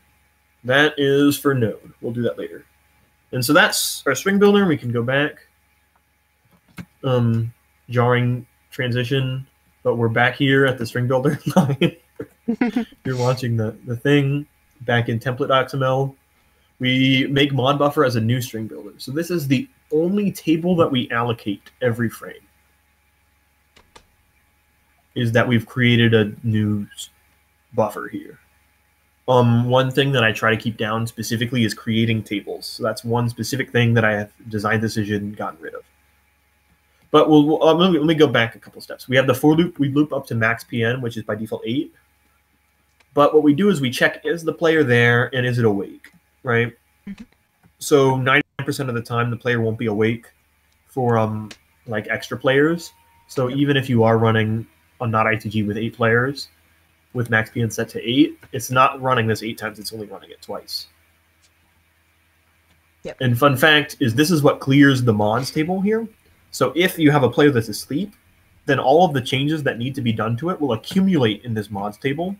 That is for node. We'll do that later. And so that's our string builder. We can go back. Um, jarring transition, but we're back here at the string builder line. You're watching the, the thing back in template.xml. We make mod buffer as a new string builder. So this is the only table that we allocate every frame. Is that we've created a new buffer here. Um, one thing that I try to keep down specifically is creating tables. So that's one specific thing that I have designed decision gotten rid of. But we'll, uh, let, me, let me go back a couple steps. We have the for loop. We loop up to max PN, which is by default eight. But what we do is we check is the player there and is it awake, right? Mhm. So 99% of the time the player won't be awake for um like extra players. So even if you are running a NotITG with eight players with max PN set to eight, it's not running this eight times. It's only running it twice. Yep. And fun fact is this is what clears the mods table here. So if you have a player that's asleep, then all of the changes that need to be done to it will accumulate in this mods table.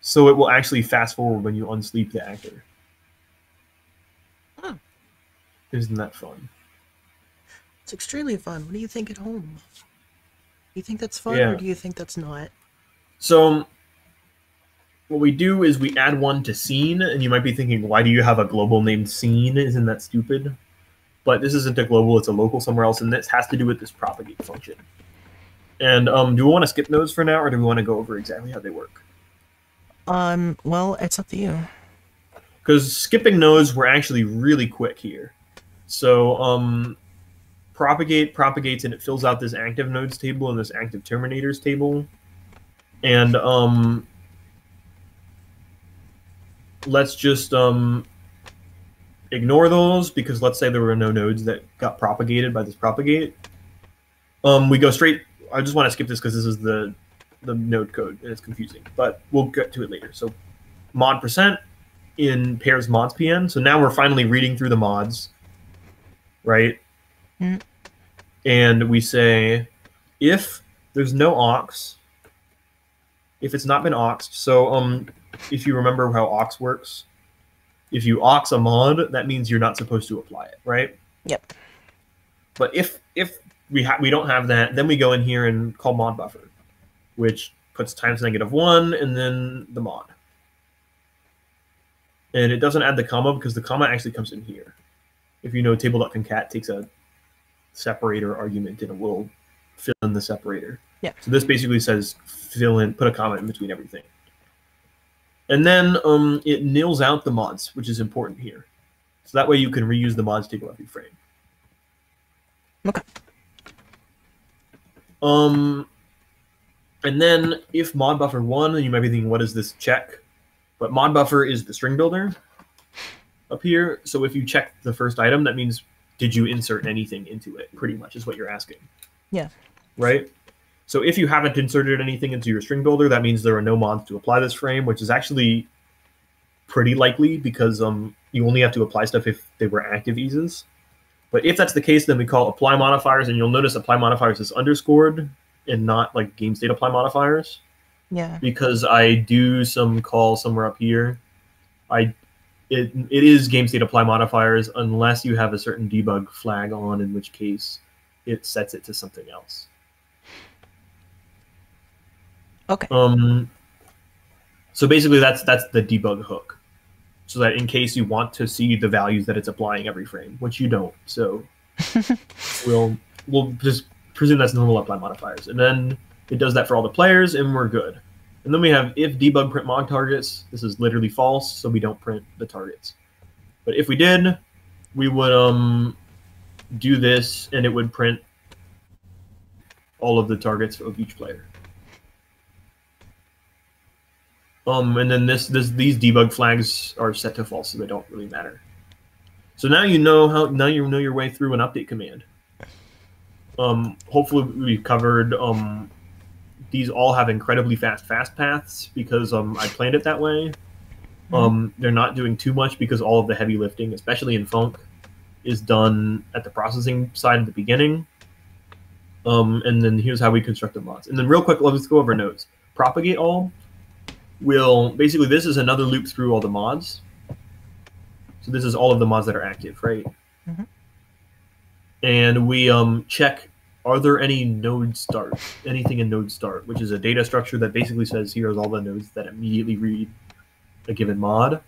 So it will actually fast forward when you unsleep the actor. Oh. Isn't that fun? It's extremely fun. What do you think at home? Do you think that's fun Yeah. or do you think that's not? So what we do is we add one to scene, and you might be thinking, why do you have a global named scene? Isn't that stupid? But this isn't a global; it's a local somewhere else, and this has to do with this propagate function. And um, do we want to skip those for now, or do we want to go over exactly how they work? Um, well, it's up to you. Because skipping nodes, we're actually really quick here. So um, propagate propagates, and it fills out this active nodes table and this active terminators table. And um, let's just um, ignore those because let's say there were no nodes that got propagated by this propagate. Um, we go straight. I just want to skip this because this is the the node code and it's confusing, but we'll get to it later. So mod percent in pairs mods pn. So now we're finally reading through the mods, right? Mm. And we say if there's no aux, if it's not been auxed, So um, if you remember how aux works, if you aux a mod, that means you're not supposed to apply it, right? Yep. But if if we ha- we don't have that, then we go in here and call mod buffer, which puts times negative one and then the mod. And it doesn't add the comma because the comma actually comes in here. If you know table.concat takes a separator argument and it will fill in the separator. Yeah. So this basically says fill in, put a comment in between everything. And then um, it nils out the mods, which is important here. So that way you can reuse the mods table every frame. Okay. Um, and then if mod buffer one, you might be thinking, what is this check? But mod buffer is the string builder up here. So if you check the first item, that means did you insert anything into it? Pretty much is what you're asking. Yeah. Right. So if you haven't inserted anything into your string builder, that means there are no mods to apply this frame, which is actually pretty likely because um you only have to apply stuff if they were active eases. But if that's the case, then we call apply modifiers, and you'll notice apply modifiers is underscored and not like game state apply modifiers Yeah. because I do some call somewhere up here. I it it is game state apply modifiers unless you have a certain debug flag on, in which case it sets it to something else. Okay. Um, so basically, that's that's the debug hook, so that in case you want to see the values that it's applying every frame, which you don't, so we'll we'll just presume that's normal apply modifiers, and then it does that for all the players, and we're good. And then we have if debug print mod targets. This is literally false, so we don't print the targets. But if we did, we would um do this, and it would print all of the targets of each player. Um, and then this, this, these debug flags are set to false, so they don't really matter. So now you know how, now you know your way through an update command. Um, hopefully we've covered, um, these all have incredibly fast fast paths because, um, I planned it that way. Um, they're not doing too much because all of the heavy lifting, especially in func, is done at the processing side at the beginning. Um, and then here's how we construct the mods. And then real quick, let's go over nodes. Propagate all will basically this is another loop through all the mods. So this is all of the mods that are active, right? Mhm. And we um, check are there any node start, anything in node start, which is a data structure that basically says here's all the nodes that immediately read a given mod.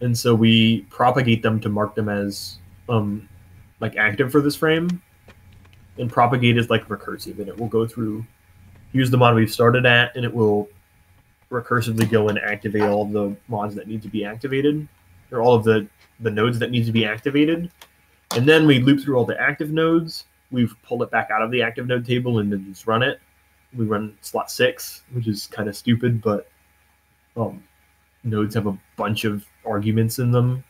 And so we propagate them to mark them as um, like active for this frame. And propagate is like recursive, and it will go through. Here's the mod we've started at, and it will recursively go and activate all the mods that need to be activated, or all of the the nodes that need to be activated. And then we loop through all the active nodes. We've pulled it back out of the active node table and then just run it. We run slot six, which is kind of stupid, but um, nodes have a bunch of arguments in them.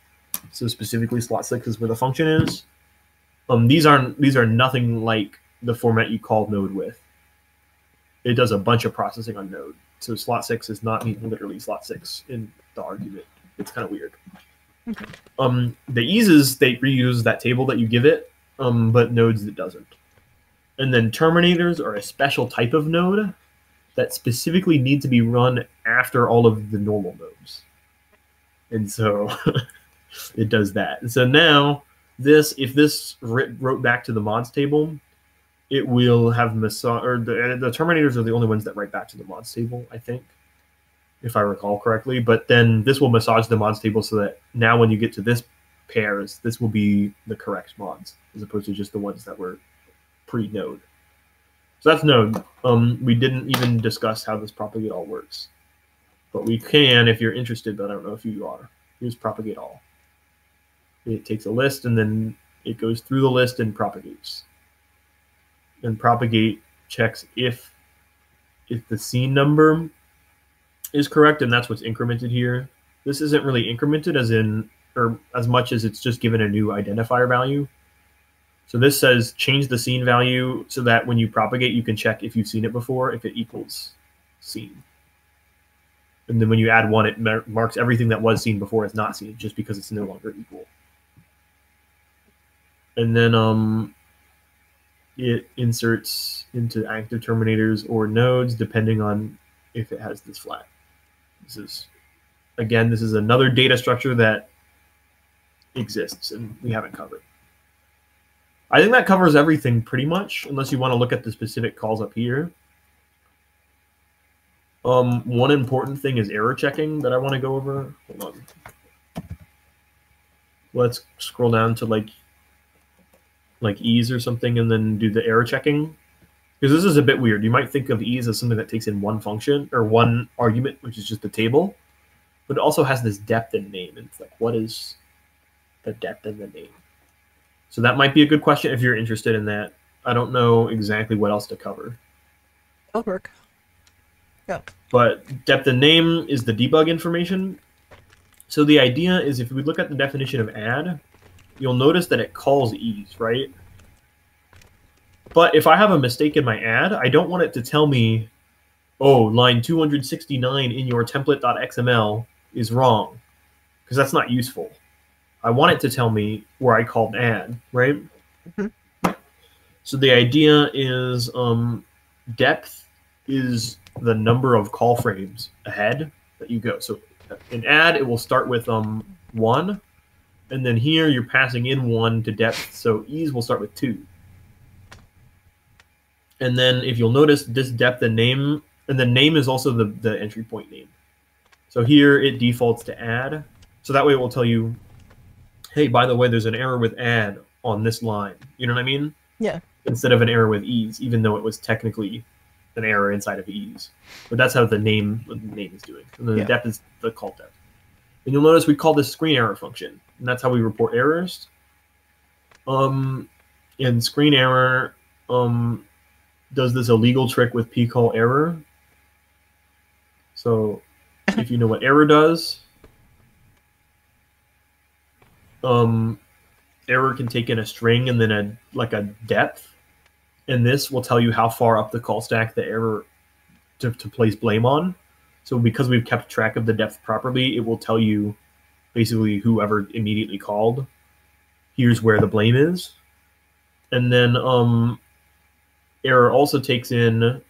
So specifically, slot six is where the function is. Um, these aren't these are nothing like the format you call node with. It does a bunch of processing on node. So slot six is not literally slot six in the argument. It's kind of weird. Okay. Um, the eases they reuse that table that you give it, um, but nodes that doesn't. And then terminators are a special type of node that specifically need to be run after all of the normal nodes. And so it does that. And so now this, if this wrote back to the mods table, it will have massage or the, the terminators are the only ones that write back to the mods table, I think, if I recall correctly. But then this will massage the mods table so that now when you get to this pairs, this will be the correct mods as opposed to just the ones that were pre-node. So that's node. Um, we didn't even discuss how this propagate all works, but we can if you're interested. But I don't know if you are. Here's propagate all. It takes a list and then it goes through the list and propagates. And propagate checks if if the scene number is correct, and that's what's incremented here. This isn't really incremented, as in or as much as it's just given a new identifier value. So this says change the scene value so that when you propagate, you can check if you've seen it before, if it equals scene. And then when you add one, it mar- marks everything that was seen before as not seen, just because it's no longer equal. And then um, it inserts into active terminators or nodes depending on if it has this flag. This is, again, this is another data structure that exists and we haven't covered. I think that covers everything pretty much, unless you want to look at the specific calls up here. Um, one important thing is error checking that I want to go over. Hold on. Let's scroll down to like like ease or something and then do the error checking. Because this is a bit weird. You might think of ease as something that takes in one function or one argument, which is just the table, but it also has this depth in name. And it's like, what is the depth in the name? So that might be a good question if you're interested in that. I don't know exactly what else to cover. That'll work. Yeah. But depth and name is the debug information. So the idea is if we look at the definition of add, you'll notice that it calls ease, right? But if I have a mistake in my add, I don't want it to tell me, oh, line 269 in your template.xml is wrong, because that's not useful. I want it to tell me where I called add, right? Mhm. So the idea is um, depth is the number of call frames ahead that you go. So in add, it will start with um, one, and then here you're passing in one to depth. So ease will start with two. And then if you'll notice this depth and name, and the name is also the, the entry point name. So here it defaults to add. So that way it will tell you, hey, by the way, there's an error with add on this line. You know what I mean? Yeah. Instead of an error with ease, even though it was technically an error inside of ease. But that's how the name the name is doing. And then Yeah. the depth is the call depth. And you'll notice we call this screen error function, and that's how we report errors. Um, and screen error um, does this illegal trick with pcall error. So, if you know what error does, um, error can take in a string and then a like a depth, and this will tell you how far up the call stack the error to, to place blame on. So because we've kept track of the depth properly, it will tell you basically whoever immediately called. Here's where the blame is, and then um, error also takes in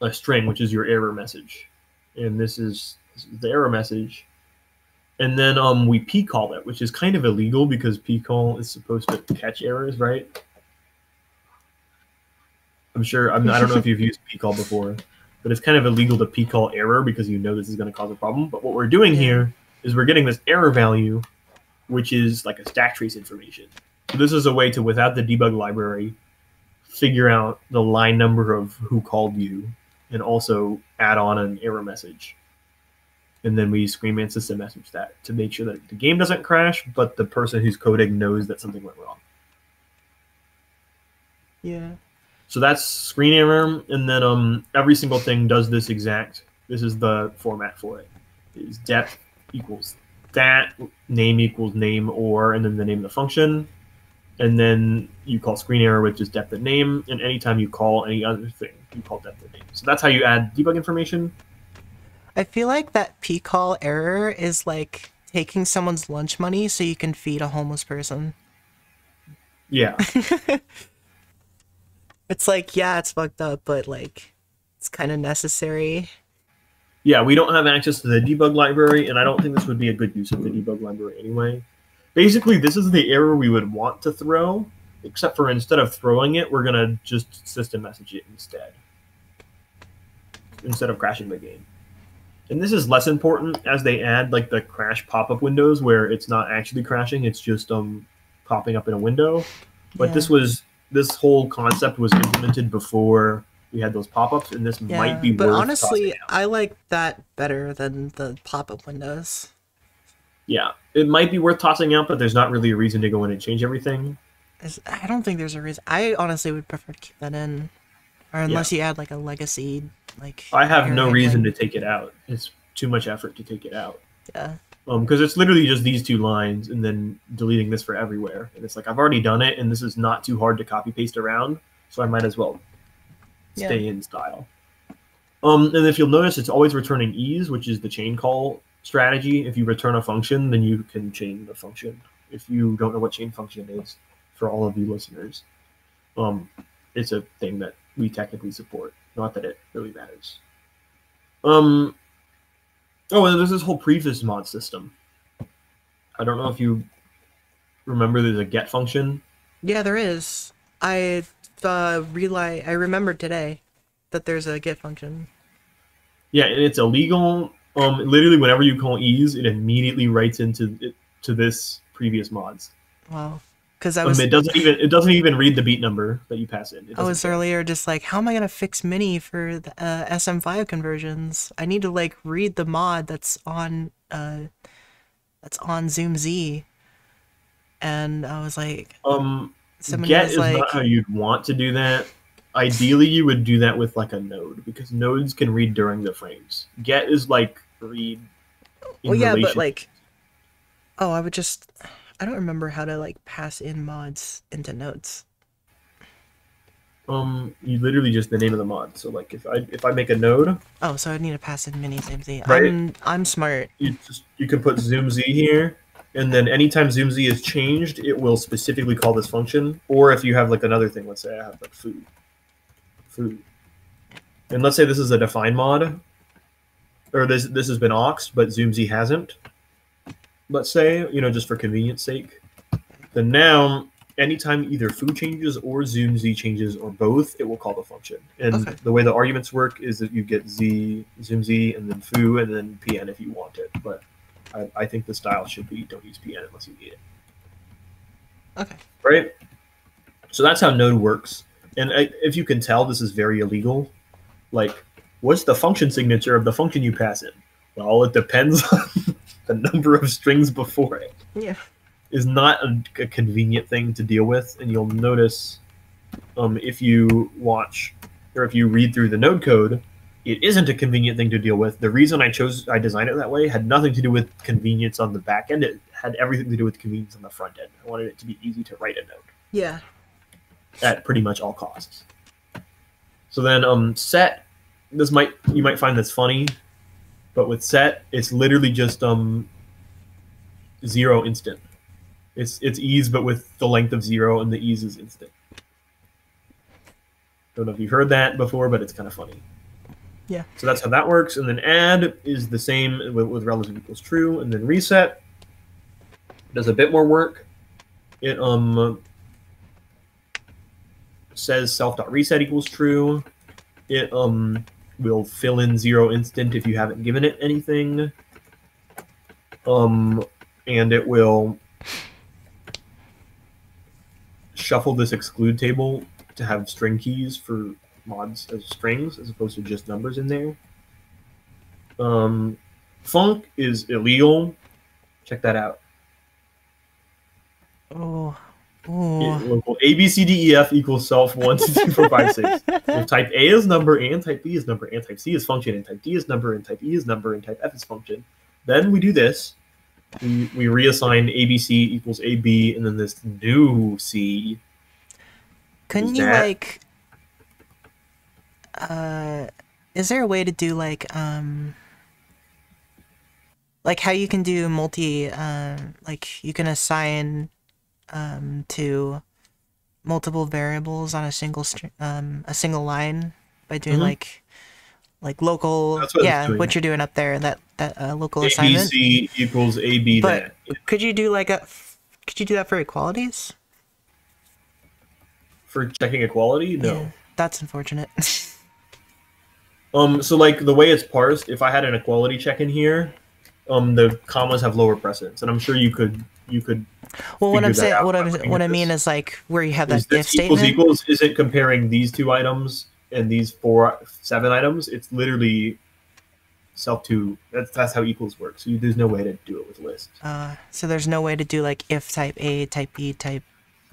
a string, which is your error message, and this is, this is the error message. And then um, we p call it, which is kind of illegal because p call is supposed to catch errors, right? I'm sure. I'm, I don't know if you've used p call before, but it's kind of illegal to p call error because you know this is going to cause a problem. But what we're doing Yeah. here is we're getting this error value, which is like a stack trace information. So this is a way to, without the debug library, figure out the line number of who called you, and also add on an error message. And then we screen man system message that to make sure that the game doesn't crash, but the person who's coding knows that something went wrong. Yeah. So that's screen error, and then um, every single thing does this exact. This is the format for it. Is depth equals that name equals name or, and then the name of the function, and then you call screen error with just depth and name, and anytime you call any other thing, you call depth and name. So that's how you add debug information. I feel like that P call error is like taking someone's lunch money so you can feed a homeless person. Yeah, It's like, yeah, it's fucked up, but like it's kind of necessary. yeah. We don't have access to the debug library, and I don't think this would be a good use of the debug library anyway. Basically, this is the error we would want to throw, except for instead of throwing it, we're gonna just system message it instead, instead of crashing the game. And this is less important as they add like the crash pop-up windows where it's not actually crashing; it's just um popping up in a window. But Yeah. this was this whole concept was implemented before we had those pop-ups, and this Yeah, might be but honestly. I like that better than the pop-up windows. Yeah, it might be worth tossing out, but there's not really a reason to go in and change everything. I don't think there's a reason. I honestly would prefer to keep that in, or unless you add like a legacy, like. I have no reason to take it out. It's too much effort to take it out. Yeah. because it's literally just these two lines and then deleting this for everywhere. And it's like I've already done it, and this is not too hard to copy paste around, so I might as well Yeah. stay in style. Um, and if you'll notice, it's always returning ease, which is the chain call strategy. If you return a function, then you can chain the function. If you don't know what chain function is, for all of you listeners, um, it's a thing that we technically support. Not that it really matters. Um, oh, and there's this whole preface mod system. I don't know if you remember there's a get function. Yeah, there is. I uh, realize I remembered today that there's a get function. Yeah, and it's illegal. Um, literally, whenever you call ease, it immediately writes into it, to this previous mods. Wow. Because I Um, was it doesn't even it doesn't even read the beat number that you pass in. It I was care. earlier just like, how am I gonna fix Mini for the uh, SM5 conversions? I need to like read the mod that's on uh, that's on Zoom Z, and I was like, Um, get is like, not how you'd want to do that. Ideally, you would do that with like a node because nodes can read during the frames. Get is like read. well, yeah, but like, oh, I would just, I don't remember how to like pass in mods into notes. um, you literally just the name of the mod. So like if I if I make a node, Oh, so I need to pass in Mini Zoom Z. Right. I'm I'm smart. you just you can put zoom z here, and then anytime zoom z is changed, it will specifically call this function. Or if you have like another thing, let's say I have like food, food, and let's say this is a define mod, or this this has been auxed, but zoom z hasn't. Let's say you know just for convenience sake, then now anytime either foo changes or zoom z changes or both, it will call the function. And Okay. the way the arguments work is that you get z zoom z and then foo and then pn if you want it. But I, I think the style should be don't use pn unless you need it. Okay. Right. So that's how Node works. And I, if you can tell, this is very illegal. Like, what's the function signature of the function you pass in? Well, it depends on the number of strings before it Yeah. is not a, a convenient thing to deal with, and you'll notice um, if you watch or if you read through the node code, it isn't a convenient thing to deal with. The reason I chose I designed it that way had nothing to do with convenience on the back end. It had everything to do with convenience on the front end. I wanted it to be easy to write a node Yeah. at pretty much all costs. So then um set this might you might find this funny, but with set it's literally just um zero instant. It's it's ease but with the length of zero and the ease is instant. Don't know if you've heard that before, but it's kind of funny. Yeah. So that's how that works. And then add is the same with, with relative equals true, and then reset does a bit more work. It um says self.reset equals true. It um will fill in zero instant if you haven't given it anything. Um and it will shuffle this exclude table to have string keys for mods as strings as opposed to just numbers in there. Um func is illegal. Check that out. Oh. Oh. equal A B C D E F equals self one two three four five six. If type A is number and type B is number and type C is function and type D is number and type E is number and type F is function, then we do this. We, we reassign ABC equals AB and then this new C. Couldn't you like uh is there a way to do like um like how you can do multi um like you can assign um to multiple variables on a single um a single line by doing Mhm. like like local what yeah what you're doing up there that that uh, local assignment ABC equals AB But- that. could you do like a could you do that for equalities For checking equality? No. Yeah, that's unfortunate Um, so like the way it's parsed, if I had an equality check in here, um, the commas have lower precedence, and I'm sure you could you could Well, what I'm saying, what I'm, what I mean is like where you have that if this equals statement. equals isn't comparing these two items and these four seven items. It's literally self two. That's that's how equals works So you, there's no way to do it with lists. Uh, so there's no way to do like if type A, type B, type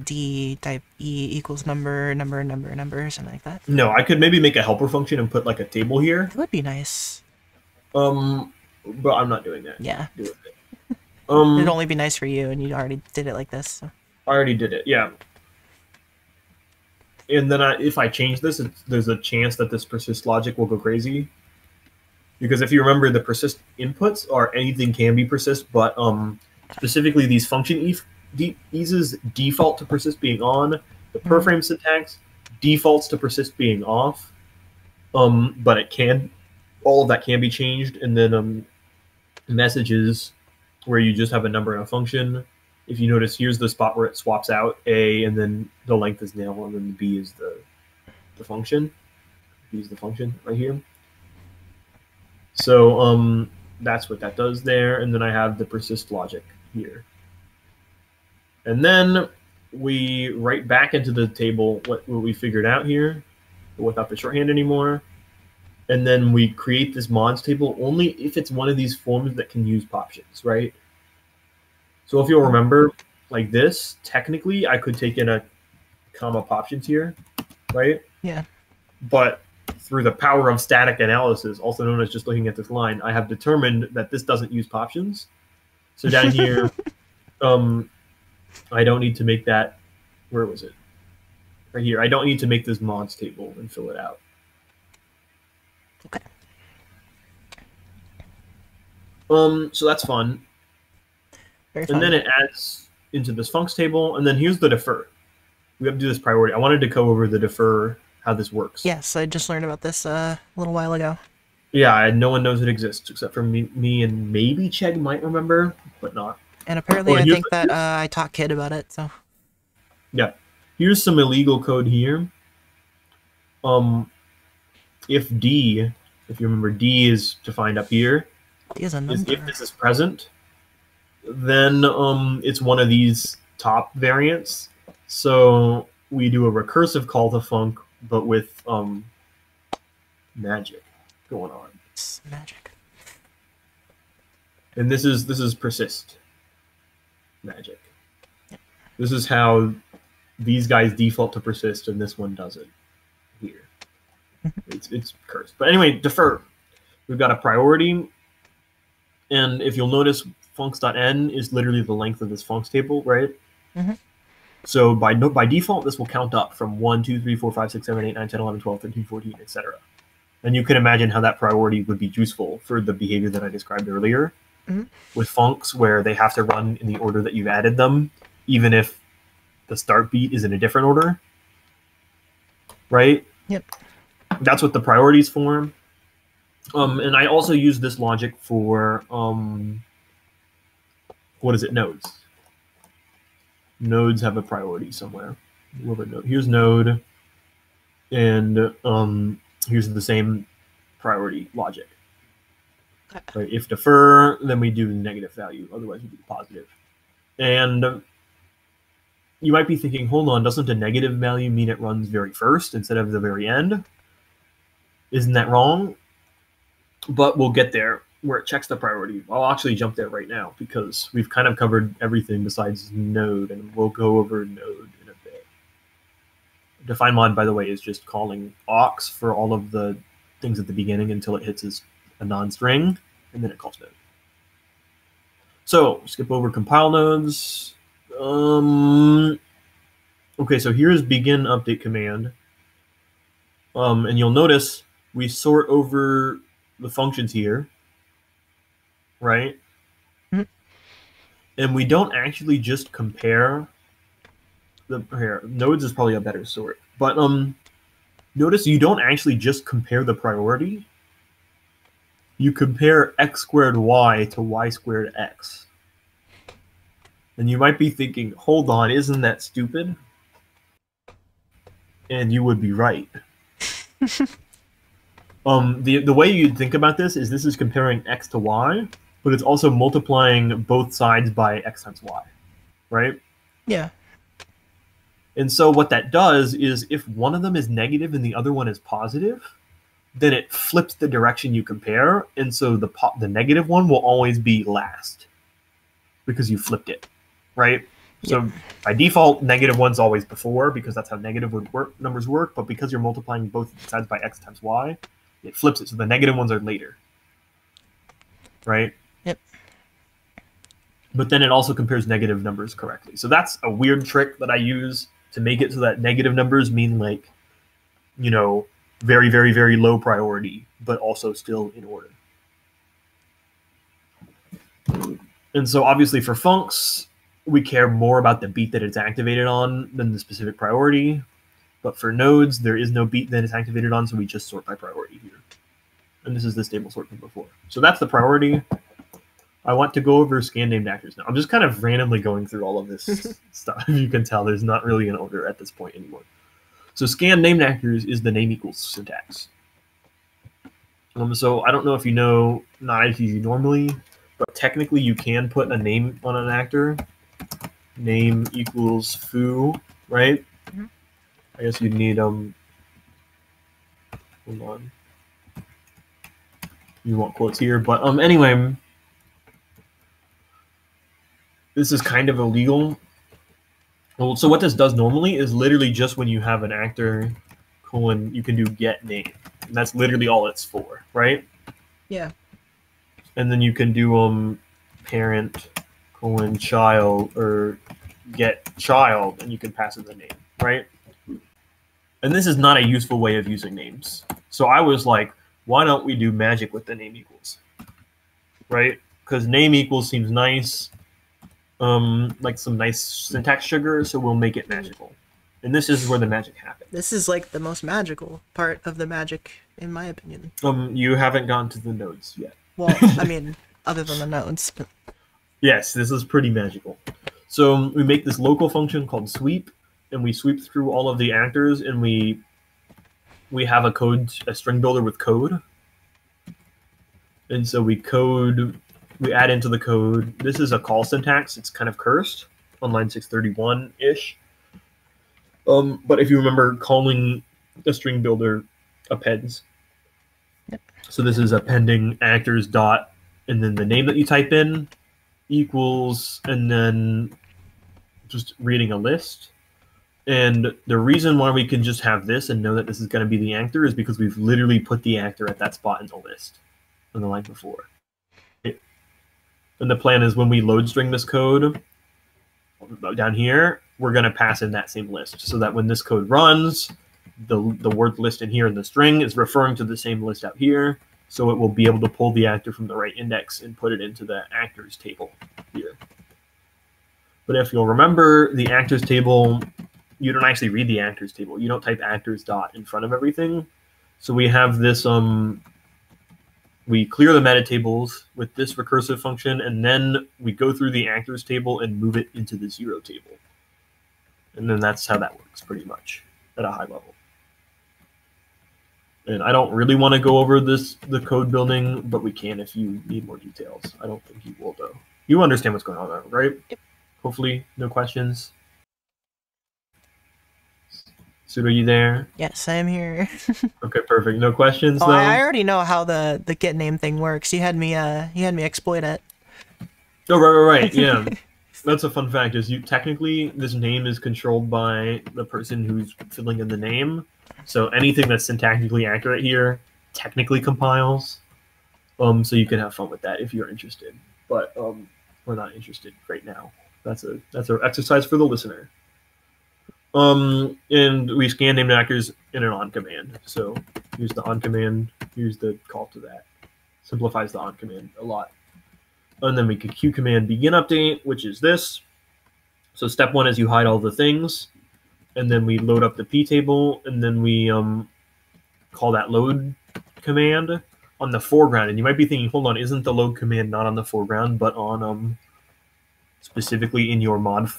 D, type E equals number, number, number, number, something like that. No, I could maybe make a helper function and put like a table here. That would be nice. Um, but I'm not doing that. Yeah. Do it. Um, It'd only be nice for you, and you already did it like this. So. I already did it. Yeah. And then I, if I change this, it's, there's a chance that this persist logic will go crazy. Because if you remember, the persist inputs are anything can be persist, but um, specifically these function if, de- eases default to persist being on. The per Mhm. frame syntax defaults to persist being off. Um, but it can, all of that can be changed. And then um, messages where you just have a number and a function if you notice, here's the spot where it swaps out a, and then the length is nil, and then the b is the the function. B is the function right here. So um, that's what that does there, and then I have the persist logic here, and then we write back into the table what, what we figured out here, without the shorthand anymore, and then we create this mods table only if it's one of these forms that can use options, right? So if you'll remember, like this, technically I could take in a comma options here, right? Yeah. But through the power of static analysis, also known as just looking at this line, I have determined that this doesn't use options. So down here, um, I don't need to make that. Where was it? Right here. I don't need to make this mods table and fill it out. Okay. Um, so that's fun. Very fun. And then it adds into this funcs table, and then here's the defer. We have to do this priority. I wanted to go over the defer, how this works. yes, I just learned about this uh, a little while ago. Yeah, no one knows it exists except for me, me and maybe Chegg might remember, but not. And apparently, Oh, I think that uh, I taught Kid about it. So Yeah. Here's some illegal code here. Um, if D, if you remember, D is defined up here. he is a Is if this is present, then um, it's one of these top variants. So we do a recursive call to func, but with um, magic going on. It's magic. And this is this is persist magic. This is how these guys default to persist, and this one doesn't. It's it's cursed. But anyway, defer. We've got a priority, and if you'll notice, funcs.n is literally the length of this funcs table, right? Mhm. So by no, by default, this will count up from 1, 2, 3, 4, 5, 6, 7, 8, 9, 10, 11, 12, 13, 14, etc. And you can imagine how that priority would be useful for the behavior that I described earlier Mhm. with funcs, where they have to run in the order that you've added them, even if the start beat is in a different order. Right? Yep. That's what the priorities for. Um, and I also use this logic for um, what is it? Nodes. Nodes have a priority somewhere. Node? Here's node, and um, here's the same priority logic. Right? If defer, then we do negative value. Otherwise, we do positive. And you might be thinking, hold on, doesn't a negative value mean it runs very first instead of the very end? Isn't that wrong? But we'll get there where it checks the priority. I'll actually jump there right now because we've kind of covered everything besides node, and we'll go over node in a bit. Define mod, by the way, is just calling aux for all of the things at the beginning until it hits as a non-string, and then it calls node. So skip over compile nodes. Um, okay, so here's begin update command. Um, and you'll notice we sort over the functions here, right? Mhm. And we don't actually just compare the here nodes is probably a better sort, but um, notice you don't actually just compare the priority. You compare x squared y to y squared x. And you might be thinking, hold on, isn't that stupid? And you would be right. um, the, the way you'd think about this is this is comparing x to y, but it's also multiplying both sides by x times y, right? Yeah. And so what that does is if one of them is negative and the other one is positive, then it flips the direction you compare, and so the po- the negative one will always be last because you flipped it, right? So by default, negative one's always before because that's how negative would work numbers work. But because you're multiplying both sides by x times y, it flips it. So the negative ones are later, right? Yep. but then it also compares negative numbers correctly. So that's a weird trick that I use to make it so that negative numbers mean like, you know, very, very, very low priority, but also still in order. And so obviously for funcs, we care more about the beat that it's activated on than the specific priority. But for nodes, there is no beat that it's activated on, so we just sort by priority here. And this is the stable sort from before. So that's the priority. I want to go over scan named actors now. I'm just kind of randomly going through all of this stuff. You can tell there's not really an order at this point anymore. So scan named actors is the name equals syntax. Um, so I don't know if you know NotITG normally, but technically you can put a name on an actor. Name equals foo, right? Mhm. I guess you'd need um. Hold on. You want quotes here, but um. Anyway, this is kind of illegal. Well, so what this does normally is literally just when you have an actor colon, you can do get name. And that's literally all it's for, right? Yeah. And then you can do um parent colon child or get child and you can pass in the name, right? And this is not a useful way of using names. So I was like, why don't we do magic with the name equals? Right? Because name equals seems nice. Um, like some nice syntax sugar, so we'll make it magical. And this is where the magic happens. This is like the most magical part of the magic, in my opinion. Um, you haven't gone to the nodes yet. Well, I mean, other than the nodes. But Yes, this is pretty magical. So we make this local function called sweep, and we sweep through all of the actors, and we we have a code, a string builder with code, and so we code, we add into the code. This is a call syntax. It's kind of cursed on line six thirty one ish. Um, but if you remember calling a string builder appends. Yep. So this is appending actors dot, and then the name that you type in equals and then just reading a list. And the reason why we can just have this and know that this is going to be the actor is because we've literally put the actor at that spot in the list on the line before. And the plan is when we load string this code down here, we're going to pass in that same list so that when this code runs, the, the word list in here in the string is referring to the same list out here so it will be able to pull the actor from the right index and put it into the actors table here. But if you'll remember, the actors table, you don't actually read the actors table. You don't type actors dot in front of everything. So we have this, um, we clear the meta tables with this recursive function, and then we go through the actors table and move it into the xero table. And then that's how that works pretty much at a high level and I don't really want to go over this the code building, but we can if you need more details. I don't think you will though. You understand what's going on, though, right? Yep. Hopefully, no questions. Are you there? yes, I am here. Okay, perfect. No questions oh, though. I I already know how the the get name thing works. You had me uh you had me exploit it. Oh, right, right, right. Yeah, that's a fun fact. Is you technically this name is controlled by the person who's filling in the name. So anything that's syntactically accurate here technically compiles. Um, so you can have fun with that if you're interested. But um, we're not interested right now. That's a that's an exercise for the listener. Um, and we scan named actors in an on command. So use the on command. Use the call to that. Simplifies the on command a lot. And then we could Q command begin update, which is this. So step one is you hide all the things, and then we load up the p table, and then we um, call that load command on the foreground. And you might be thinking, hold on, isn't the load command not on the foreground, but on um specifically in your mod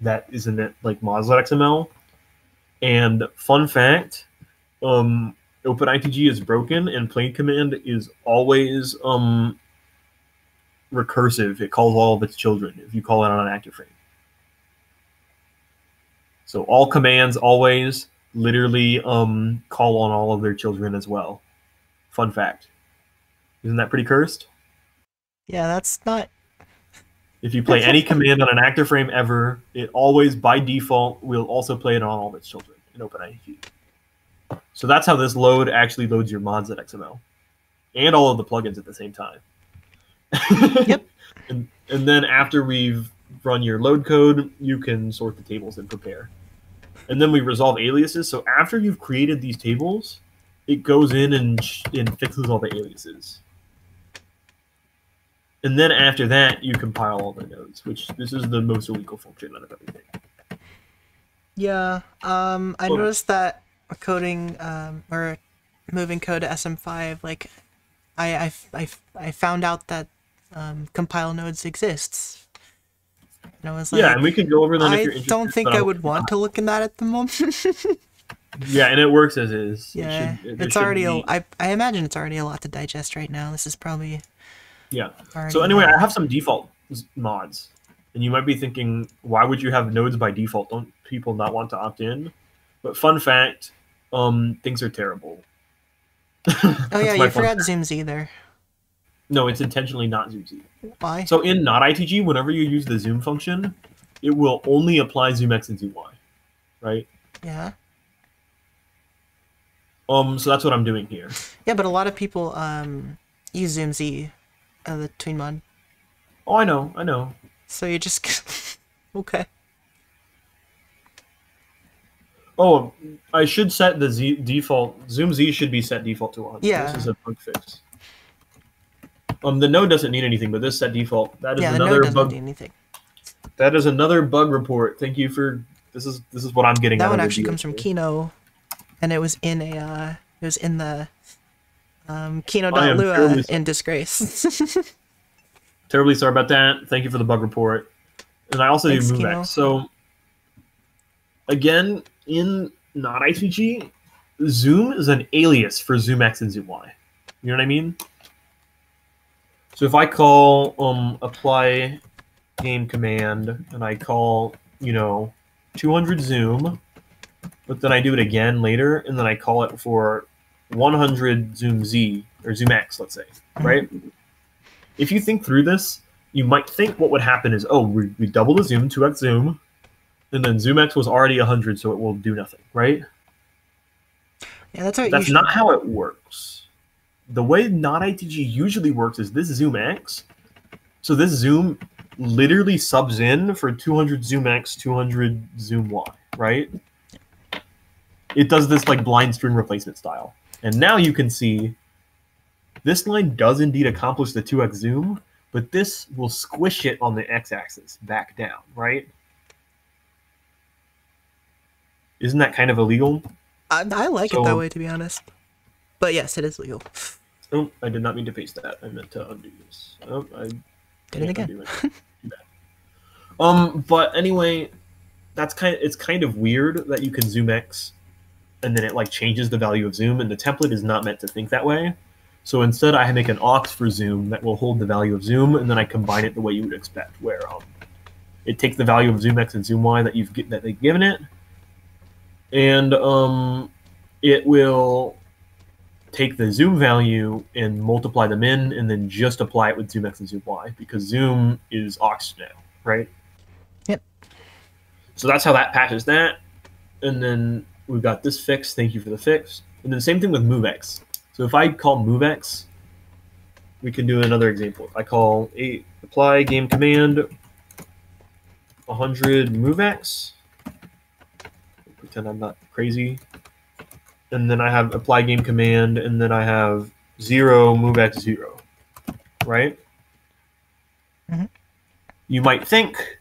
that isn't it like mods.xml? And fun fact, um, OpenITG is broken, and plain command is always um recursive. It calls all of its children if you call it on an active frame. So all commands always literally um, call on all of their children as well. Fun fact. Isn't that pretty cursed? Yeah, that's not If you play any command on an active frame ever, it always by default will also play it on all of its children in OpenITG. So that's how this load actually loads your mods.xml and all of the plugins at the same time. Yep. and, and then after we've run your load code, you can sort the tables and prepare. And then we resolve aliases. So after you've created these tables, it goes in and, sh- and fixes all the aliases. And then after that, you compile all the nodes, which this is the most illegal function out of everything. Yeah. Um, I Well- noticed that coding um, or moving code to SM5, like, I I, I, I found out that um, compile nodes exists. And I was like, yeah, and we can go over them if I you're interested. don't think I would want to look in that at the moment. Yeah, and it works as is. It yeah, should- there it's already. A, be- I I imagine it's already a lot to digest right now. This is probably Yeah. So anyway, I have some default mods, and you might be thinking, why would you have nodes by default? Don't people not want to opt in? But fun fact, um, things are terrible. oh yeah, you forgot fact. Zoom Z there. No, it's intentionally not Zoom Z. Why? So in NotITG, whenever you use the zoom function, it will only apply zoom x and zoom y, right? yeah, Um, so that's what I'm doing here. yeah, but a lot of people um use Zoom Z, uh, the tween mod. Oh, I know, I know. So you just okay. Oh, I should set the Z default. Zoom Z should be set default to 100. Yeah. This is a bug fix. Um, the node doesn't need anything, but this set default. That is Yeah, the another bug. anything. That is another bug report. Thank you for this. Is this is what I'm getting? That one actually comes from. Kino, and it was in a uh, it was in the um, I am terribly Kino.lua in disgrace. Terribly sorry about that. Thank you for the bug report. And I also Thanks, do. MoveX. So again, in NotITG, Zoom is an alias for Zoom X and Zoom Y. You know what I mean? So if I call um apply game command and I call, you know, 200 zoom, but then I do it again later and then I call it for 100 zoom Z or zoom X, let's say, right? If you think through this, you might think what would happen is, oh, we, we double the zoom, 2x zoom, and then zoom X was already 100, so it will do nothing, right? yeah, that's how That's usually. not how it works. The way NotITG usually works is this zoom X. So this zoom literally subs in for 200 zoom X, 200 zoom Y, right? It does this like blind string replacement style. And now you can see this line does indeed accomplish the 2x zoom, but this will squish it on the x-axis back down, right? Isn't that kind of illegal? I, I like it that way, to be honest. But yes, it is legal. Oh, I did not mean to paste that. I meant to undo this. Oh, I Did it again. it. Um, but anyway, that's kind. it's kind of weird that you can zoom X, and then it like changes the value of zoom, and the template is not meant to think that way. So instead, I make an aux for zoom that will hold the value of zoom, and then I combine it the way you would expect, where um, it takes the value of zoom X and zoom Y that you've get, that they've given it, and um, it will take the zoom value and multiply them in and then just apply it with zoom x and zoom y because zoom is aux now right Yep. so that's how that patches that and then we've got this fix thank you for the fix. And then the same thing with movex. So if i call movex we can do another example. I call a apply game command 100 movex. Pretend i'm not crazy. And then I have apply game command, and then I have zero move x zero, right? Mhm. You might think,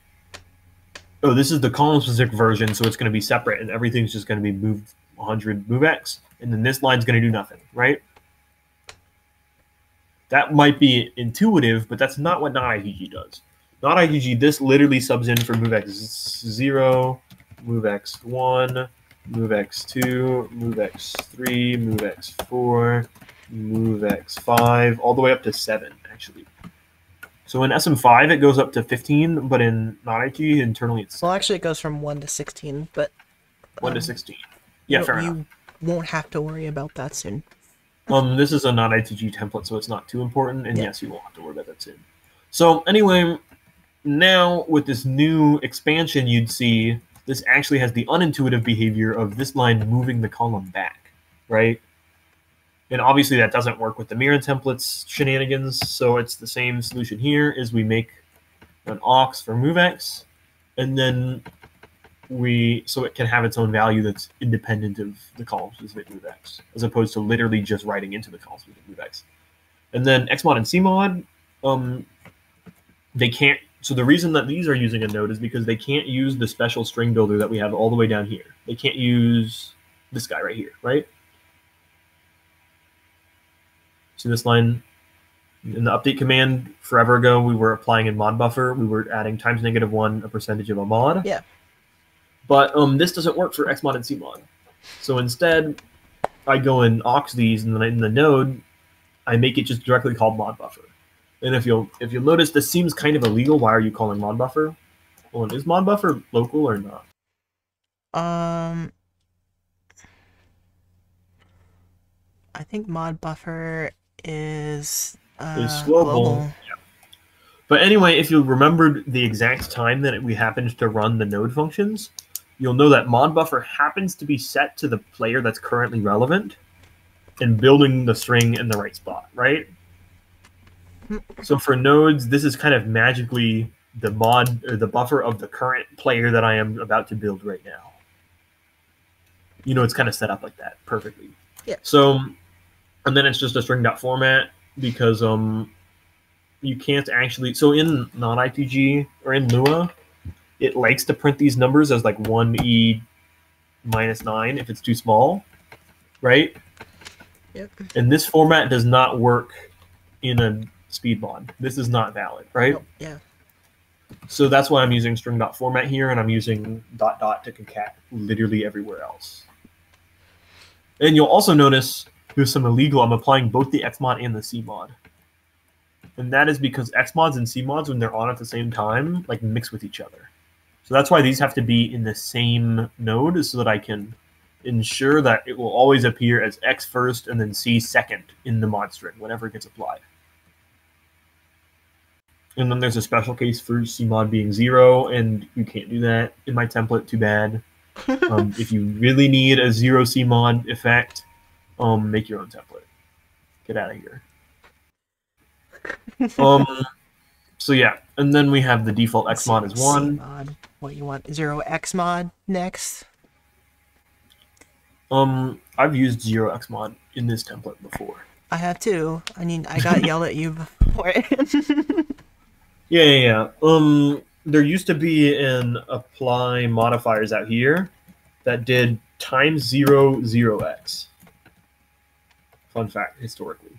oh, this is the column specific version, so it's going to be separate, and everything's just going to be moved 100 move x, and then this line's going to do nothing, right? That might be intuitive, but that's not what NotITG does. NotITG, this literally subs in for move x zero, move x one, move x2, move x3, move x4, move x5, all the way up to 7, actually. So in SM5, it goes up to 15, but in not IT, internally it's Well, actually, it goes from one to sixteen, but 1 to um, 16. Yeah, you, fair you enough. won't have to worry about that soon. Um, this is a non ITG template, so it's not too important, and Yeah. yes, you won't have to worry about that soon. So anyway, now with this new expansion, you'd see this actually has the unintuitive behavior of this line moving the column back, right? And obviously that doesn't work with the Mirin templates shenanigans. So it's the same solution here is we make an aux for movex, and then we so it can have its own value that's independent of the column specific movex, as opposed to literally just writing into the column specific movex. And then Xmod and Cmod, um, they can't. So the reason that these are using a node is because they can't use the special string builder that we have all the way down here. They can't use this guy right here, right? See this line in the update command forever ago, we were applying in mod buffer. We were adding times negative one a percentage of a mod. Yeah. But um, this doesn't work for Xmod and Cmod. So instead, I go and aux these, and then in the node, I make it just directly called mod buffer. And if you'll if you'll notice, this seems kind of illegal. Why are you calling mod buffer? Well, is mod buffer local or not? Um, I think mod buffer is uh, Is global. global. But anyway, if you remembered the exact time that we happened to run the node functions, you'll know that mod buffer happens to be set to the player that's currently relevant and building the string in the right spot, right? So for nodes, this is kind of magically the mod or the buffer of the current player that I am about to build right now. You know, it's kind of set up like that perfectly. Yeah. So, and then it's just a string dot format because um you can't actually so in non-ITG or in Lua, it likes to print these numbers as like one e minus nine if it's too small, right? Yep. And this format does not work in a speed mod. This is not valid, right? Oh, yeah. So that's why I'm using string dot format here, and I'm using dot dot to concat literally everywhere else. And you'll also notice some illegal. I'm applying both the Xmod and the Cmod. And that is because Xmods and Cmods, when they're on at the same time, like mix with each other. So that's why these have to be in the same node so that I can ensure that it will always appear as X first and then C second in the mod string whenever it gets applied. And then there's a special case for Cmod being zero, and you can't do that in my template. Too bad. Um, if you really need a zero Cmod effect, um, make your own template. Get out of here. Um, so yeah, and then we have the default Xmod is Zero one. Mod. What you want? Zero X mod next. Um, I've used zero Xmod in this template before. I have too. I mean, I got yelled at you before. Yeah, yeah, yeah. Um, there used to be an apply modifiers out here that did times zero zero x. Fun fact, historically.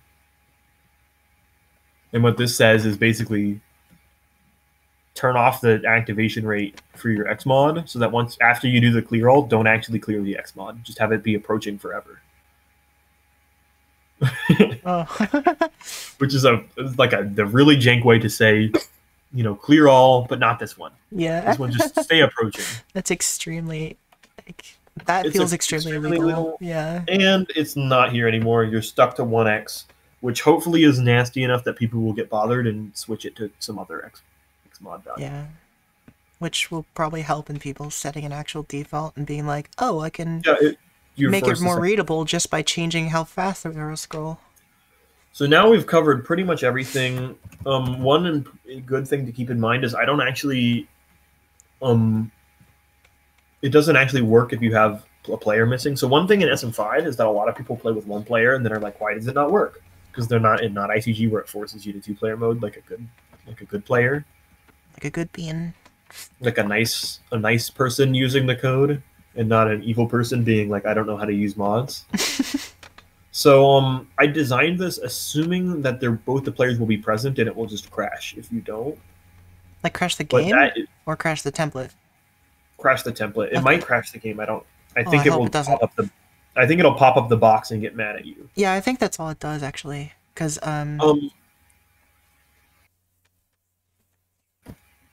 And what this says is basically turn off the activation rate for your Xmod so that once after you do the clear all, don't actually clear the Xmod. Just have it be approaching forever. oh. Which is a like a the really jank way to say, you know, clear all, but not this one. yeah. This one just stay approaching. That's extremely. Like, that It's feels extremely extremely illegal. legal. Yeah. And it's not here anymore. You're stuck to 1x, which hopefully is nasty enough that people will get bothered and switch it to some other X, X mod value. Yeah. Which will probably help in people setting an actual default and being like, oh, I can Yeah, it, make it more readable just by changing how fast the arrow scroll. So now we've covered pretty much everything. Um, one good thing to keep in mind is I don't actually, um, it doesn't actually work if you have a player missing. So one thing in SM5 is that a lot of people play with one player and then are like, why does it not work? Because they're not in NotITG where it forces you to two player mode like a good like a good player, Like a good being. like a nice a nice person using the code and not an evil person being like I don't know how to use mods. So um, I designed this assuming that they're both the players will be present and it will just crash if you don't. Like crash the game that or crash the template. Crash the template. It Okay. might crash the game. I don't. I Oh, think I it will it pop up the. I think it'll pop up the box and get mad at you. Yeah, I think that's all it does actually. Cause um, Um.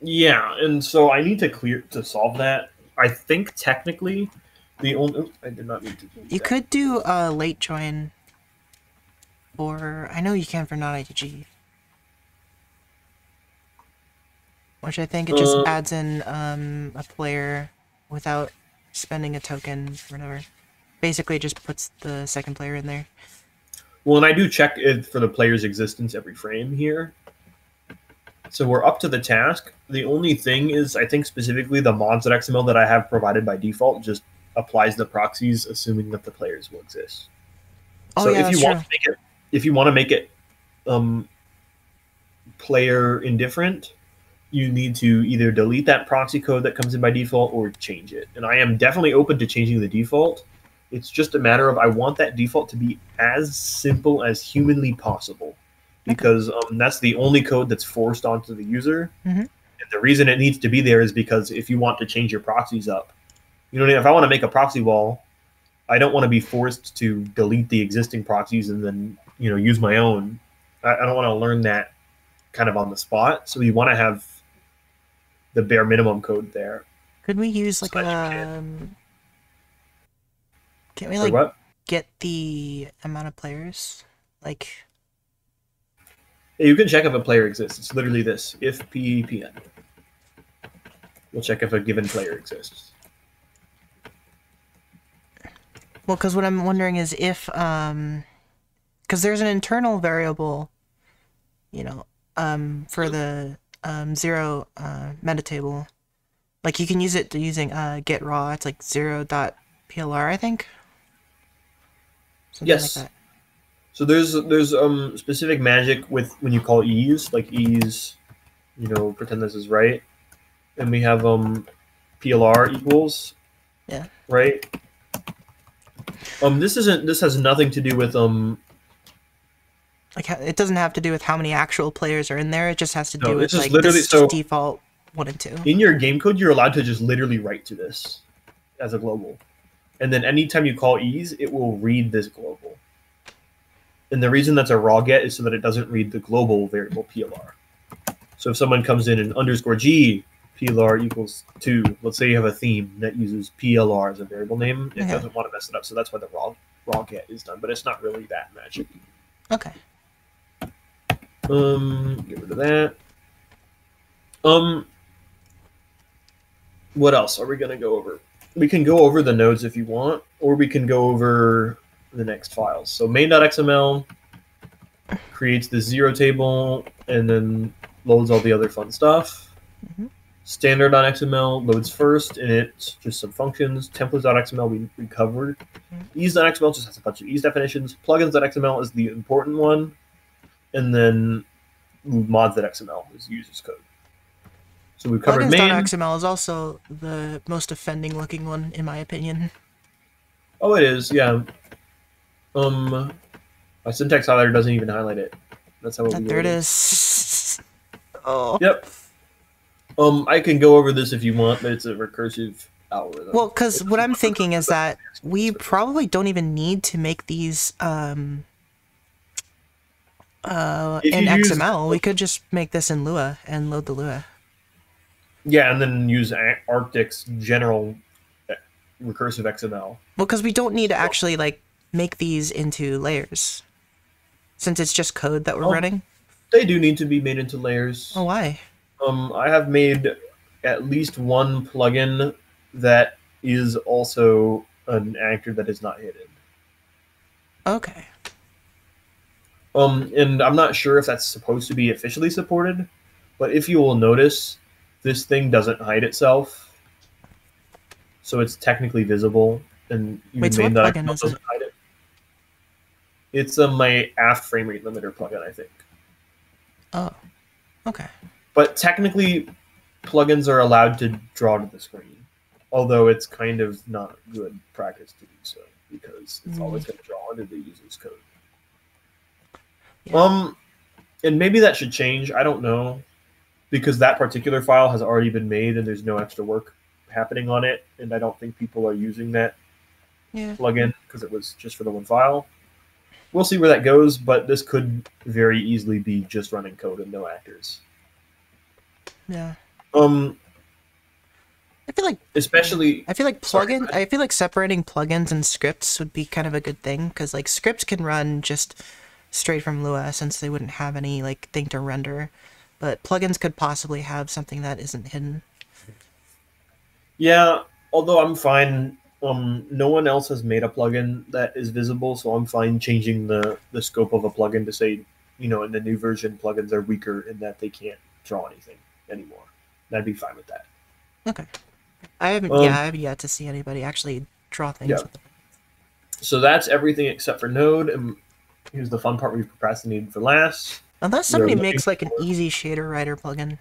Yeah, and so I need to clear to solve that. I think technically, the only oops, I did not need to. do you that. could do a late join. Or I know you can for non ITG. Which I think it just Uh, adds in um a player without spending a token or whatever. Basically, it just puts the second player in there. Well, and I do check it for the player's existence every frame here. So we're up to the task. The only thing is, I think specifically the mods.xml that I have provided by default just applies the proxies, assuming that the players will exist. Oh, so yeah, if you want true. to make it, if you want to make it um, player indifferent, you need to either delete that proxy code that comes in by default or change it. And I am definitely open to changing the default. It's just a matter of I want that default to be as simple as humanly possible because um, that's the only code that's forced onto the user. Mhm. And the reason it needs to be there is because if you want to change your proxies up, you know, if I want to make a proxy wall, I don't want to be forced to delete the existing proxies and then you know use my own. I, I don't want to learn that kind of on the spot. So you want to have the bare minimum code there. Could we use like So a? Um, can we like get the amount of players? Like, you can check if a player exists. It's literally this: if PEPN. We'll check if a given player exists. well, because what I'm wondering is if um, because there's an internal variable, you know, um, for the um zero uh meta table, like you can use it using uh get raw. It's like zero dot plr, I think. Something Yes. Like. So there's there's um specific magic with when you call ease like ease, you know, pretend this is right, and we have um PLR equals, Yeah. right. Um, this isn't. This has nothing to do with um. Like it doesn't have to do with how many actual players are in there. It just has to do No, with just like literally- this is so- default one and two. In your game code, you're allowed to just literally write to this as a global, and then anytime you call ease, it will read this global. And the reason that's a raw get is so that it doesn't read the global variable PLR. So if someone comes in and underscore G PLR equals two, let's say you have a theme that uses PLR as a variable name, it Okay. doesn't want to mess it up. So that's why the raw raw get is done, but it's not really that magic. Okay. Um, get rid of that. Um, what else are we gonna go over? We can go over the nodes if you want, or we can go over the next files. So main.xml creates the xero table and then loads all the other fun stuff. Mhm. Standard.xml loads first, and it's just some functions. Templates.xml we, we covered. Ease.xml just has a bunch of ease definitions. Plugins.xml is the important one, and then mods.xml is users code. So we've covered main. .xml is also the most offending looking one, in my opinion. Oh, it is. Yeah. Um, my syntax highlighter doesn't even highlight it. That's how it. And there it is. Oh. Yep. Um, I can go over this if you want, but it's a recursive algorithm. Well, because what I'm thinking is that we probably don't even need to make these um, uh, in you use- XML. We could just make this in Lua and load the Lua. yeah, and then use Arctic's general uh, recursive XML. Well, because we don't need to actually like make these into layers, since it's just code that we're Oh. running. They do need to be made into layers. Oh, why? Um, I have made at least one plugin that is also an actor that is not hidden. Okay. Um, and I'm not sure if that's supposed to be officially supported, but if you will notice, this thing doesn't hide itself, so it's technically visible, and you Wait, so what that plugin is doesn't it? hide it. It's uh, my aft frame rate limiter plugin, I think. Oh. Okay. But technically, plugins are allowed to draw to the screen, although it's kind of not good practice to do so because it's Mm. always going to draw into the user's code. Yeah. Um, and maybe that should change. I don't know, because that particular file has already been made and there's no extra work happening on it, and I don't think people are using that Yeah. plugin because it was just for the one file. We'll see where that goes, but this could very easily be just running code and no actors. Yeah. Um, I feel like especially I feel like Sorry, plugin. ahead. I feel like separating plugins and scripts would be kind of a good thing because like scripts can run just straight from Lua since they wouldn't have any like thing to render, but plugins could possibly have something that isn't hidden. yeah. Although I'm fine Um, no one else has made a plugin that is visible, so I'm fine changing the the scope of a plugin to say, you know, in the new version, plugins are weaker in that they can't draw anything anymore. I'd be fine with that. Okay. I haven't. Um, yeah, I haven't yet to see anybody actually draw things. Yeah. So that's everything except for Node. And here's the fun part we've procrastinated for last. Unless somebody makes like an easy shader writer plugin.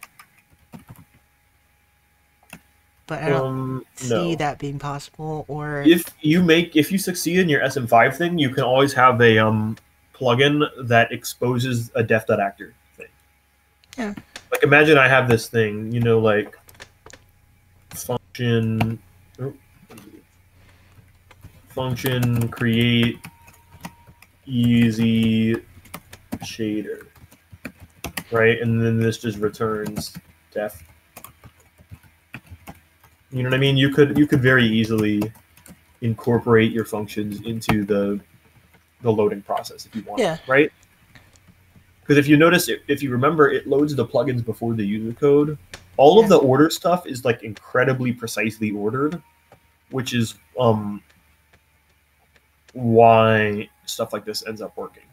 But I don't Um, see no. that being possible. Or If you make if you succeed in your SM5 thing, you can always have a um plugin that exposes a def.actor thing. Yeah. Like imagine I have this thing, you know, like function oh, function create easy shader. Right? And then this just returns def. You know what I mean? You could you could very easily incorporate your functions into the the loading process if you want, Yeah. right? Because if you notice, if you remember, it loads the plugins before the user code. All of the order stuff is like incredibly precisely ordered, which is um why stuff like this ends up working.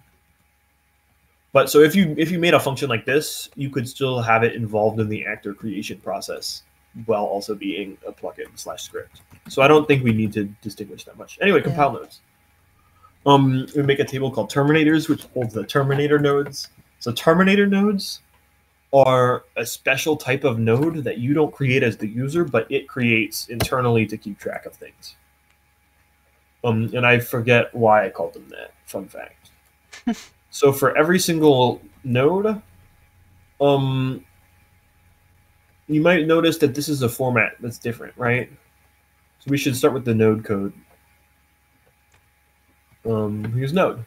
But so if you if you made a function like this, you could still have it involved in the actor creation process while also being a plugin slash script. So I don't think we need to distinguish that much. Anyway, compile nodes. Um, we make a table called terminators, which holds the terminator nodes. So terminator nodes are a special type of node that you don't create as the user, but it creates internally to keep track of things. Um, and I forget why I called them that. Fun fact. so for every single node, um, you might notice that this is a format that's different, right? So we should start with the node code. Um, here's node.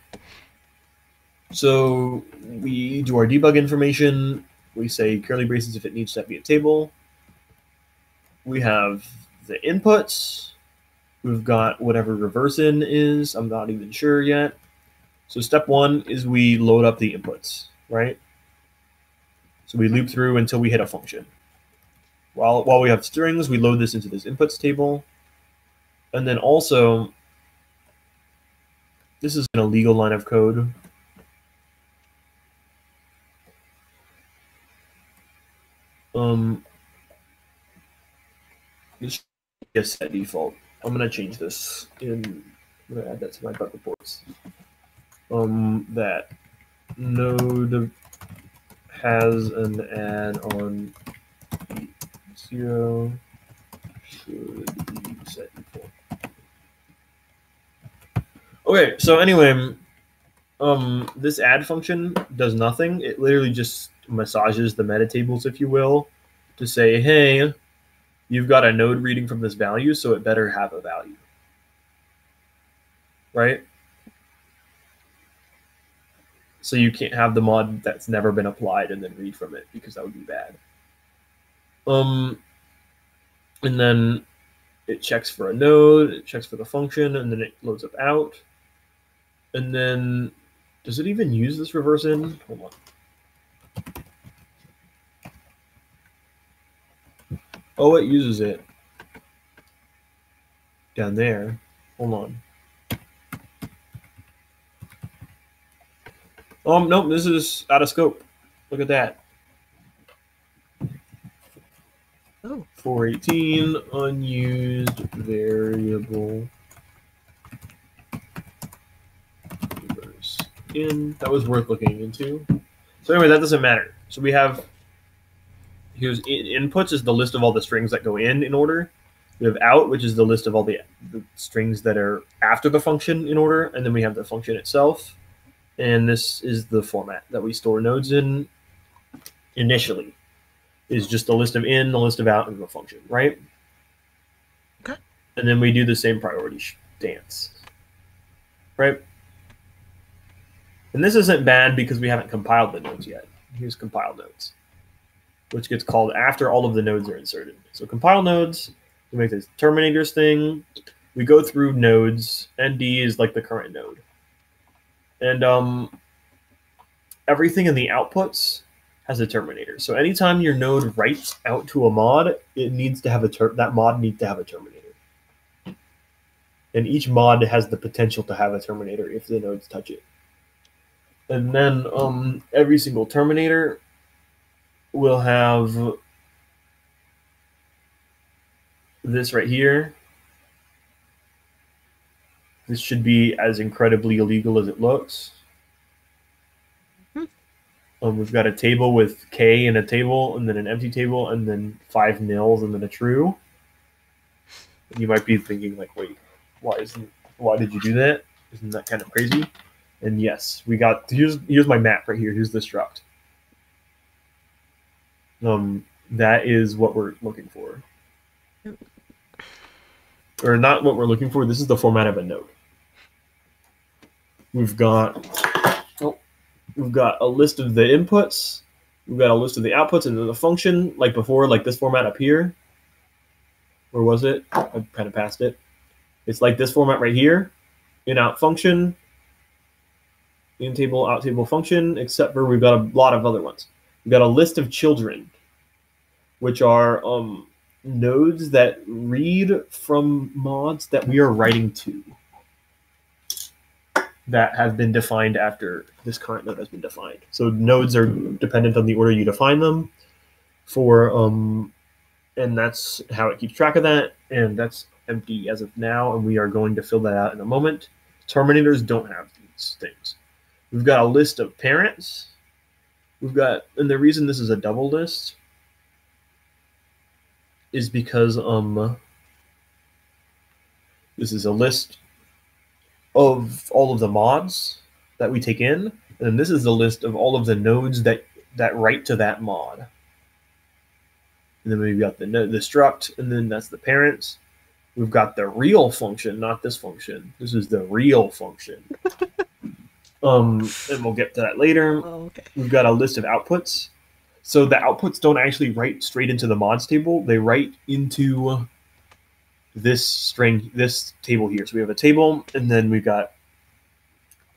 So we do our debug information. We say curly braces if it needs to be a table. We have the inputs. We've got whatever reverse in is. I'm not even sure yet. So step one is we load up the inputs, right? So we loop through until we hit a function. While, while we have strings, we load this into this inputs table. And then also, this is an illegal line of code. Um, this a set default. I'm gonna change this in. I'm gonna add that to my bug reports. Um, that node has an add on zero should be set default. Okay, so anyway, um, this add function does nothing. It literally just massages the meta tables, if you will, to say, hey, you've got a node reading from this value, so it better have a value. Right? So you can't have the mod that's never been applied and then read from it because that would be bad. Um, and then it checks for a node, it checks for the function, and then it loads up out. And then, does it even use this reverse in? Hold on. Oh, it uses it down there. Hold on. Um, nope, this is out of scope. Look at that. oh, 418 unused variable in that was worth looking into so anyway that doesn't matter so we have here's in, inputs is the list of all the strings that go in in order we have out which is the list of all the, the strings that are after the function in order and then we have the function itself and this is the format that we store nodes in initially is just a list of in, the list of out, and the function, right? Okay. And then we do the same priority dance, right? And this isn't bad because we haven't compiled the nodes yet. Here's compile nodes, which gets called after all of the nodes are inserted. So compile nodes, we make this terminators thing. We go through nodes. ND is like the current node, and um, everything in the outputs has a terminator. So anytime your node writes out to a mod, it needs to have a ter- that mod needs to have a terminator. and each mod has the potential to have a terminator if the nodes touch it. And then um, every single terminator will have this right here. This should be as incredibly illegal as it looks. Um, we've got a table with K and a table, and then an empty table, and then five nils, and then a true. And you might be thinking, like, wait, why isn't why did you do that? Isn't that kind of crazy? And yes, we got here's here's my map right here. Here's the struct. Um, that is what we're looking for, or not what we're looking for. This is the format of a note. We've got oh, we've got a list of the inputs. We've got a list of the outputs and then the function, like before, like this format up here. Where was it? I kind of passed it. It's like this format right here, in out function, in table, out table function, except for we've got a lot of other ones. We've got a list of children, which are um, nodes that read from mods that we are writing to that have been defined after this current node has been defined. So nodes are dependent on the order you define them for, um, and that's how it keeps track of that. And that's empty as of now, and we are going to fill that out in a moment. Terminators don't have these things. We've got a list of parents. We've got, and the reason this is a double list is because um this is a list of all of the mods that we take in, and this is the list of all of the nodes that that write to that mod. And then we've got the the struct, and then that's the parents. We've got the real function, not this function. This is the real function. um, and we'll get to that later. Oh, okay. We've got a list of outputs. So the outputs don't actually write straight into the mods table. They write into this string, this table here. So we have a table, and then we've got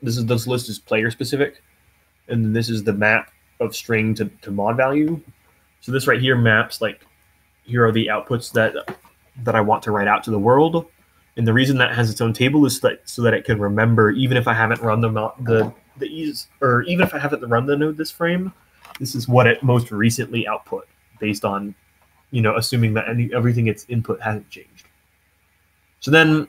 this is this list is player specific, and then this is the map of string to, to mod value. So this right here maps like here are the outputs that that I want to write out to the world. And the reason that has its own table is that so that it can remember, even if I haven't run the the the ease, or even if I haven't run the node this frame, this is what it most recently output based on, you know, assuming that any everything its input hasn't changed. So then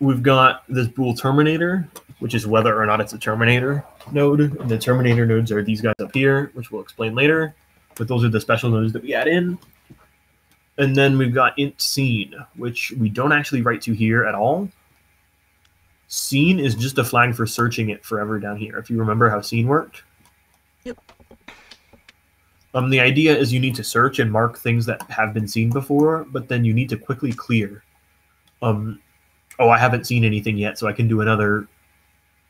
we've got this bool terminator, which is whether or not it's a terminator node. And the terminator nodes are these guys up here, which we'll explain later. But those are the special nodes that we add in. And then we've got int seen, which we don't actually write to here at all. Seen is just a flag for searching it forever down here. If you remember how seen worked. Yep. Um, the idea is you need to search and mark things that have been seen before, but then you need to quickly clear. Um, oh, I haven't seen anything yet, so I can do another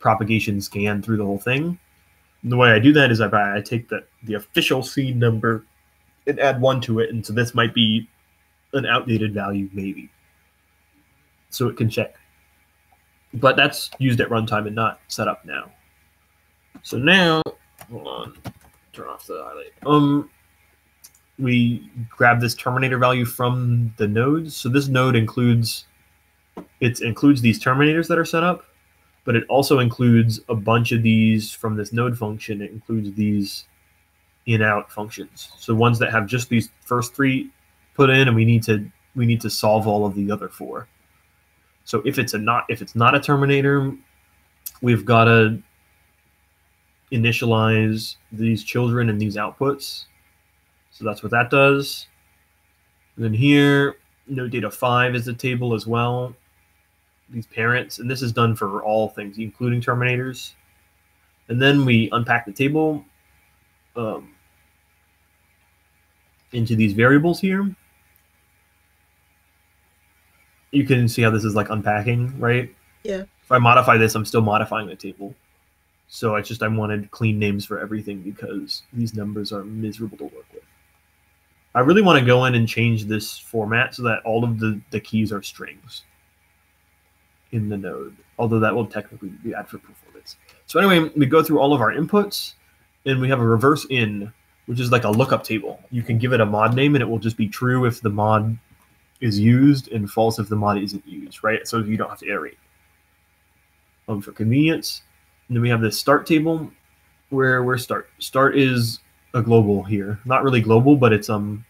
propagation scan through the whole thing. And the way I do that is I, I take the, the official seen number and add one to it, and so this might be an outdated value, maybe. So it can check. But that's used at runtime and not set up now. So now, hold on, turn off the highlight. Um, we grab this terminator value from the nodes. So this node includes it includes these terminators that are set up, but it also includes a bunch of these from this node function. It includes these in out functions. So ones that have just these first three put in, and we need to we need to solve all of the other four. So if it's a not if it's not a terminator, we've got to initialize these children and these outputs. So that's what that does. And then here, node data five is the table as well. These parents, and this is done for all things, including terminators. And then we unpack the table um, into these variables here you can see how this is like unpacking, right? Yeah. If I modify this, I'm still modifying the table. So I just I wanted clean names for everything because these numbers are miserable to work with. I really want to go in and change this format so that all of the, the keys are strings in the node, although that will technically be bad for performance. So anyway, we go through all of our inputs and we have a reverse in, which is like a lookup table. You can give it a mod name and it will just be true if the mod is used and false if the mod isn't used, right? So you don't have to iterate. Um, for convenience, and then we have this start table where where start start is a global here, not really global, but it's um,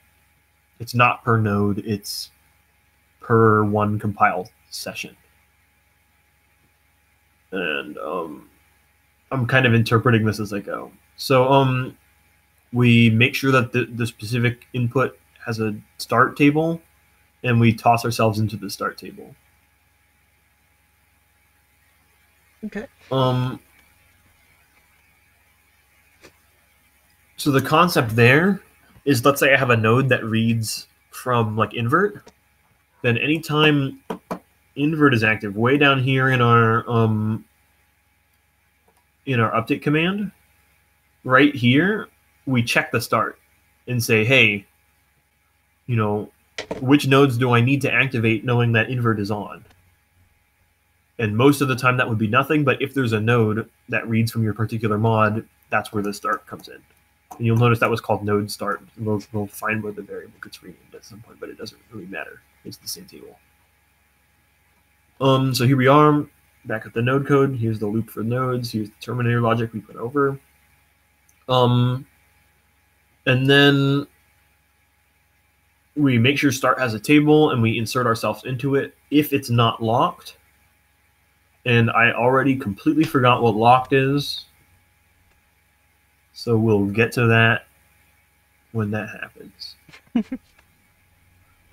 it's not per node, it's per one compile session, and um, I'm kind of interpreting this as I go. So um, we make sure that the, the specific input has a start table and we toss ourselves into the start table. Okay. Um so the concept there is let's say I have a node that reads from like invert, then anytime invert is active way down here in our um in our update command, right here, we check the start and say, hey, you know, which nodes do I need to activate knowing that invert is on? And most of the time that would be nothing, but if there's a node that reads from your particular mod, that's where the start comes in. And you'll notice that was called node start. We'll, we'll find where the variable gets renamed at some point, but it doesn't really matter. It's the same table. Um, so here we are, back at the node code. Here's the loop for nodes. Here's the terminator logic we put over. Um, and then we make sure start has a table and we insert ourselves into it if it's not locked. And I already completely forgot what locked is. So we'll get to that when that happens.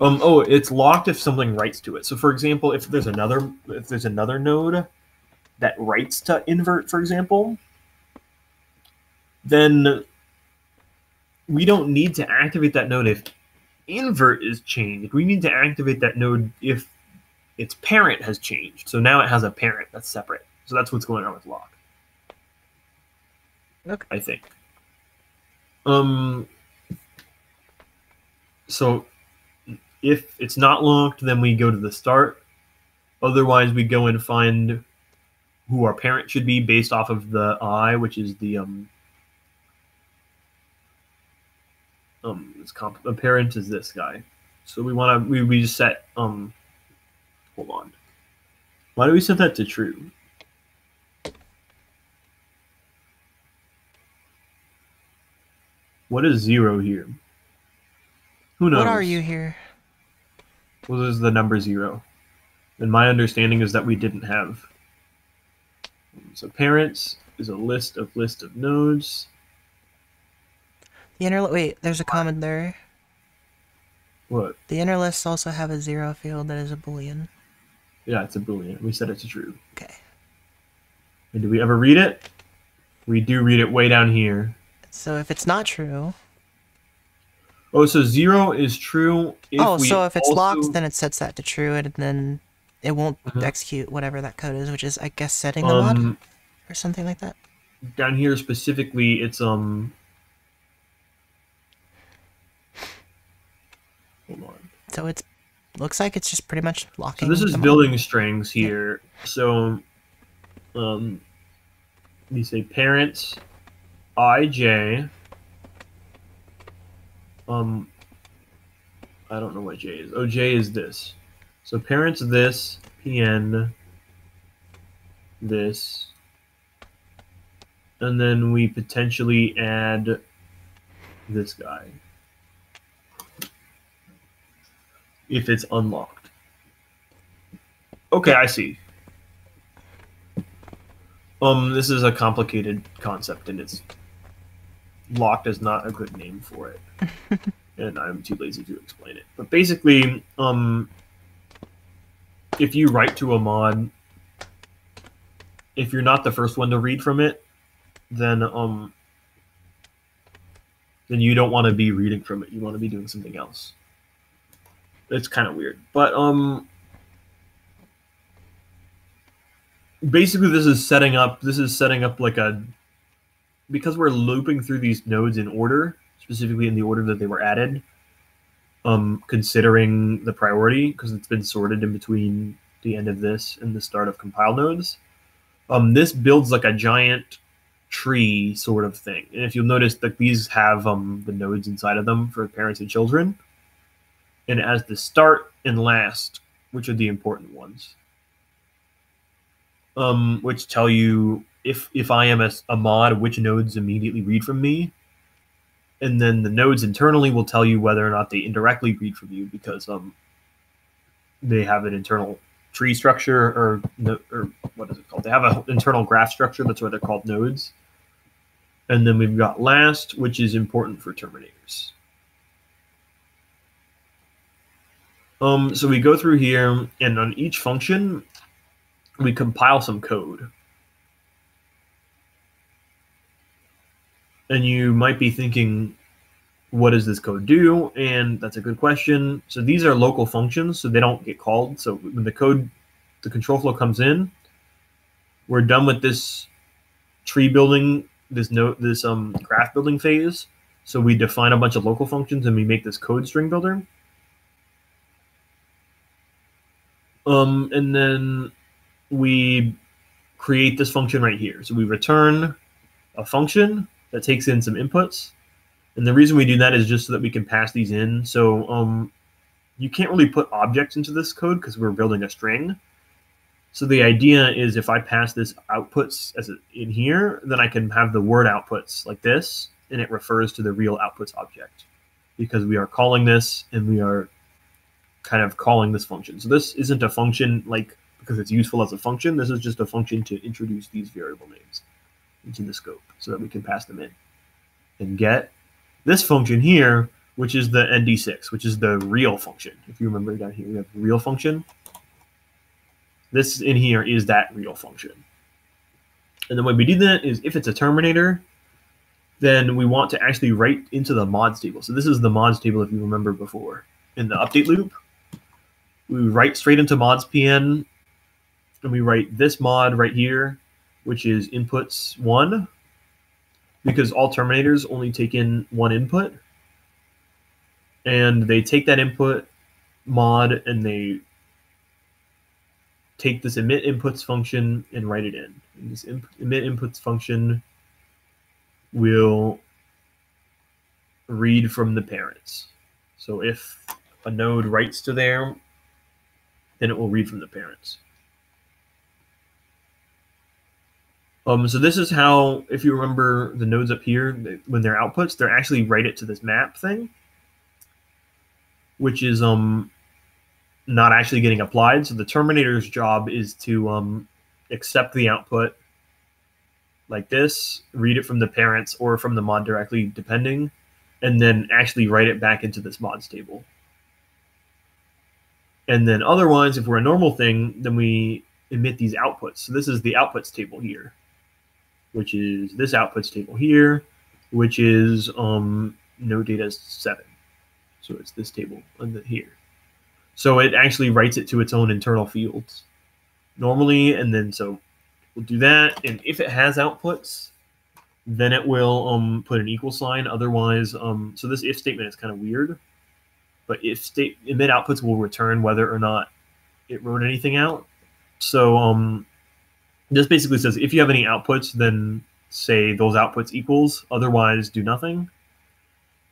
um oh, it's locked if something writes to it. So for example, if there's another if there's another node that writes to invert, for example, then we don't need to activate that node if invert is changed. We need to activate that node if its parent has changed. So now it has a parent that's separate. So that's what's going on with lock. Okay. I think. Um. So if it's not locked, then we go to the start. Otherwise, we go and find who our parent should be based off of the I, which is the um um this comp the parent is this guy. So we want to we, we just set um hold on. Why do we set that to true? What is zero here? Who knows? What are you here? Well, this is the number zero. And my understanding is that we didn't have. So parents is a list of list of nodes. The inner wait, there's a comment there. What? The inner lists also have a zero field that is a boolean. Yeah, it's a boolean. We set it to true. Okay. And do we ever read it? We do read it way down here. So if it's not true, Oh, so zero is true. If oh, so if it's also- locked, then it sets that to true, and then it won't Mhm. execute whatever that code is, which is, I guess, setting the mod um, or something like that. down here specifically, it's um. Hold on. So it's looks like it's just pretty much So locking. this is building strings here. So, um, we say parents, ij. Um, I don't know what j is. Oh, j is this. So parents this, pn, this, and then we potentially add this guy if it's unlocked. Okay, I see. Um, this is a complicated concept, and it's locked is not a good name for it, and I'm too lazy to explain it. But basically, um, if you write to a mod, if you're not the first one to read from it, then um, then you don't want to be reading from it. You want to be doing something else. It's kind of weird, but um, basically this is setting up this is setting up like a because we're looping through these nodes in order specifically in the order that they were added um considering the priority because it's been sorted in between the end of this and the start of compile nodes um this builds like a giant tree sort of thing. And if you'll notice that these have um the nodes inside of them for parents and children and as the start and last, which are the important ones. Um, which tell you if if I am a, a mod, which nodes immediately read from me, and then the nodes internally will tell you whether or not they indirectly read from you because um they have an internal tree structure or or what is it called? They have an internal graph structure. That's why they're called nodes. And then we've got last, which is important for terminators. Um, so we go through here, and on each function, we compile some code. And you might be thinking, what does this code do? And that's a good question. So these are local functions, so they don't get called. So when the code, the control flow comes in, we're done with this tree building, this note, this um graph building phase. So we define a bunch of local functions and we make this code string builder. Um, and then we create this function right here. So we return a function that takes in some inputs. And the reason we do that is just so that we can pass these in. So um, you can't really put objects into this code because we're building a string. So the idea is if I pass this outputs as in here, then I can have the word outputs like this, and it refers to the real outputs object because we are calling this and we are kind of calling this function. So this isn't a function like because it's useful as a function. This is just a function to introduce these variable names into the scope so that we can pass them in and get this function here, which is the ND6, which is the real function. If you remember down here, we have real function. This in here is that real function. And the way we do that is if it's a terminator, then we want to actually write into the mods table. So this is the mods table if you remember before. In the update loop, we write straight into mods pn and we write this mod right here, which is inputs one, because all terminators only take in one input. And they take that input mod and they take this emit inputs function and write it in. And this imp emit inputs function will read from the parents. So if a node writes to there, then it will read from the parents. Um, so this is how, if you remember the nodes up here, when they're outputs, they're actually write it to this map thing, which is um not actually getting applied. So the terminator's job is to um, accept the output like this, read it from the parents or from the mod directly, depending, and then actually write it back into this mods table. And then otherwise, if we're a normal thing, then we emit these outputs. So this is the outputs table here, which is this outputs table here, which is um, node data seven. So it's this table here. So it actually writes it to its own internal fields normally. And then so we'll do that. And if it has outputs, then it will um, put an equal sign. Otherwise, um, so this if statement is kind of weird but if state emit outputs will return whether or not it wrote anything out. So um, this basically says if you have any outputs, then say those outputs equals, otherwise do nothing.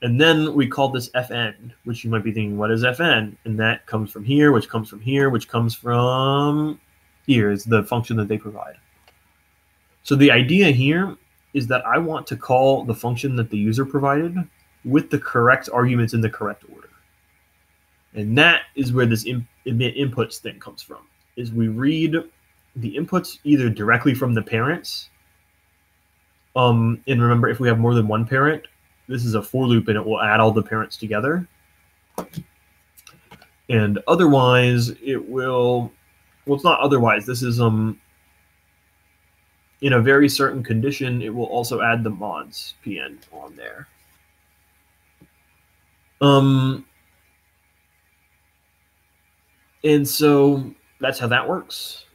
And then we call this fn, which you might be thinking, what is fn? And that comes from here, which comes from here, which comes from here is the function that they provide. So the idea here is that I want to call the function that the user provided with the correct arguments in the correct order. And that is where this emit inputs thing comes from. Is we read the inputs either directly from the parents. Um, and remember, if we have more than one parent, this is a for loop and it will add all the parents together. And otherwise, it will. Well, it's not otherwise. This is um. In a very certain condition, it will also add the mods pn on there. Um, and so that's how that works.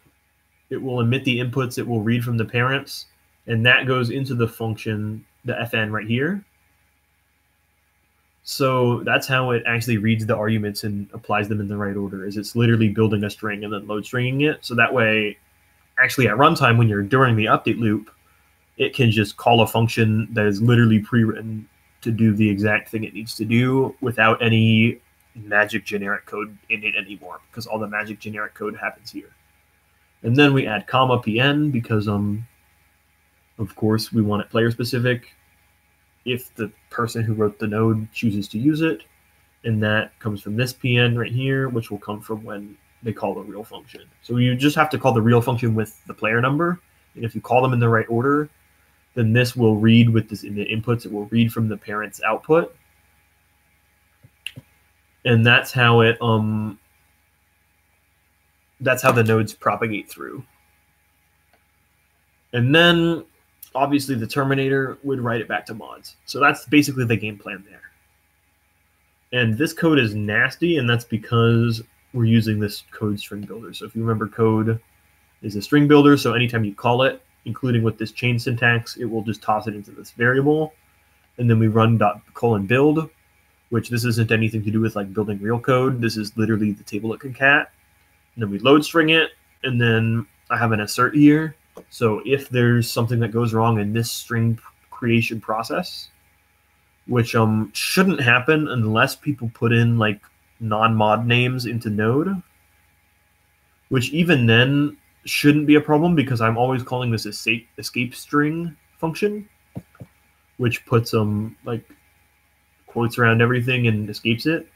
It will emit the inputs, it will read from the parents, and that goes into the function, the fn right here. So that's how it actually reads the arguments and applies them in the right order. Is it's literally building a string and then load stringing it. So that way, actually at runtime, when you're during the update loop, it can just call a function that is literally pre-written to do the exact thing it needs to do without any magic generic code in it anymore because all the magic generic code happens here. And then we add comma pn because um of course we want it player specific if the person who wrote the node chooses to use it. And that comes from this pn right here, which will come from when they call the real function. So you just have to call the real function with the player number. And if you call them in the right order, then this will read with this in the inputs, it will read from the parent's output. And that's how it um that's how the nodes propagate through. And then obviously the Terminator would write it back to mods. So that's basically the game plan there. And this code is nasty, and that's because we're using this code string builder. So if you remember, code is a string builder. So anytime you call it, including with this chain syntax, it will just toss it into this variable. And then we run dot colon build, which this isn't anything to do with like building real code. This is literally the table.concat. And then we load string it. And then I have an assert here. So if there's something that goes wrong in this string creation process, which um shouldn't happen unless people put in like non-mod names into node which even then shouldn't be a problem because i'm always calling this escape escape string function which puts um like quotes around everything and escapes it.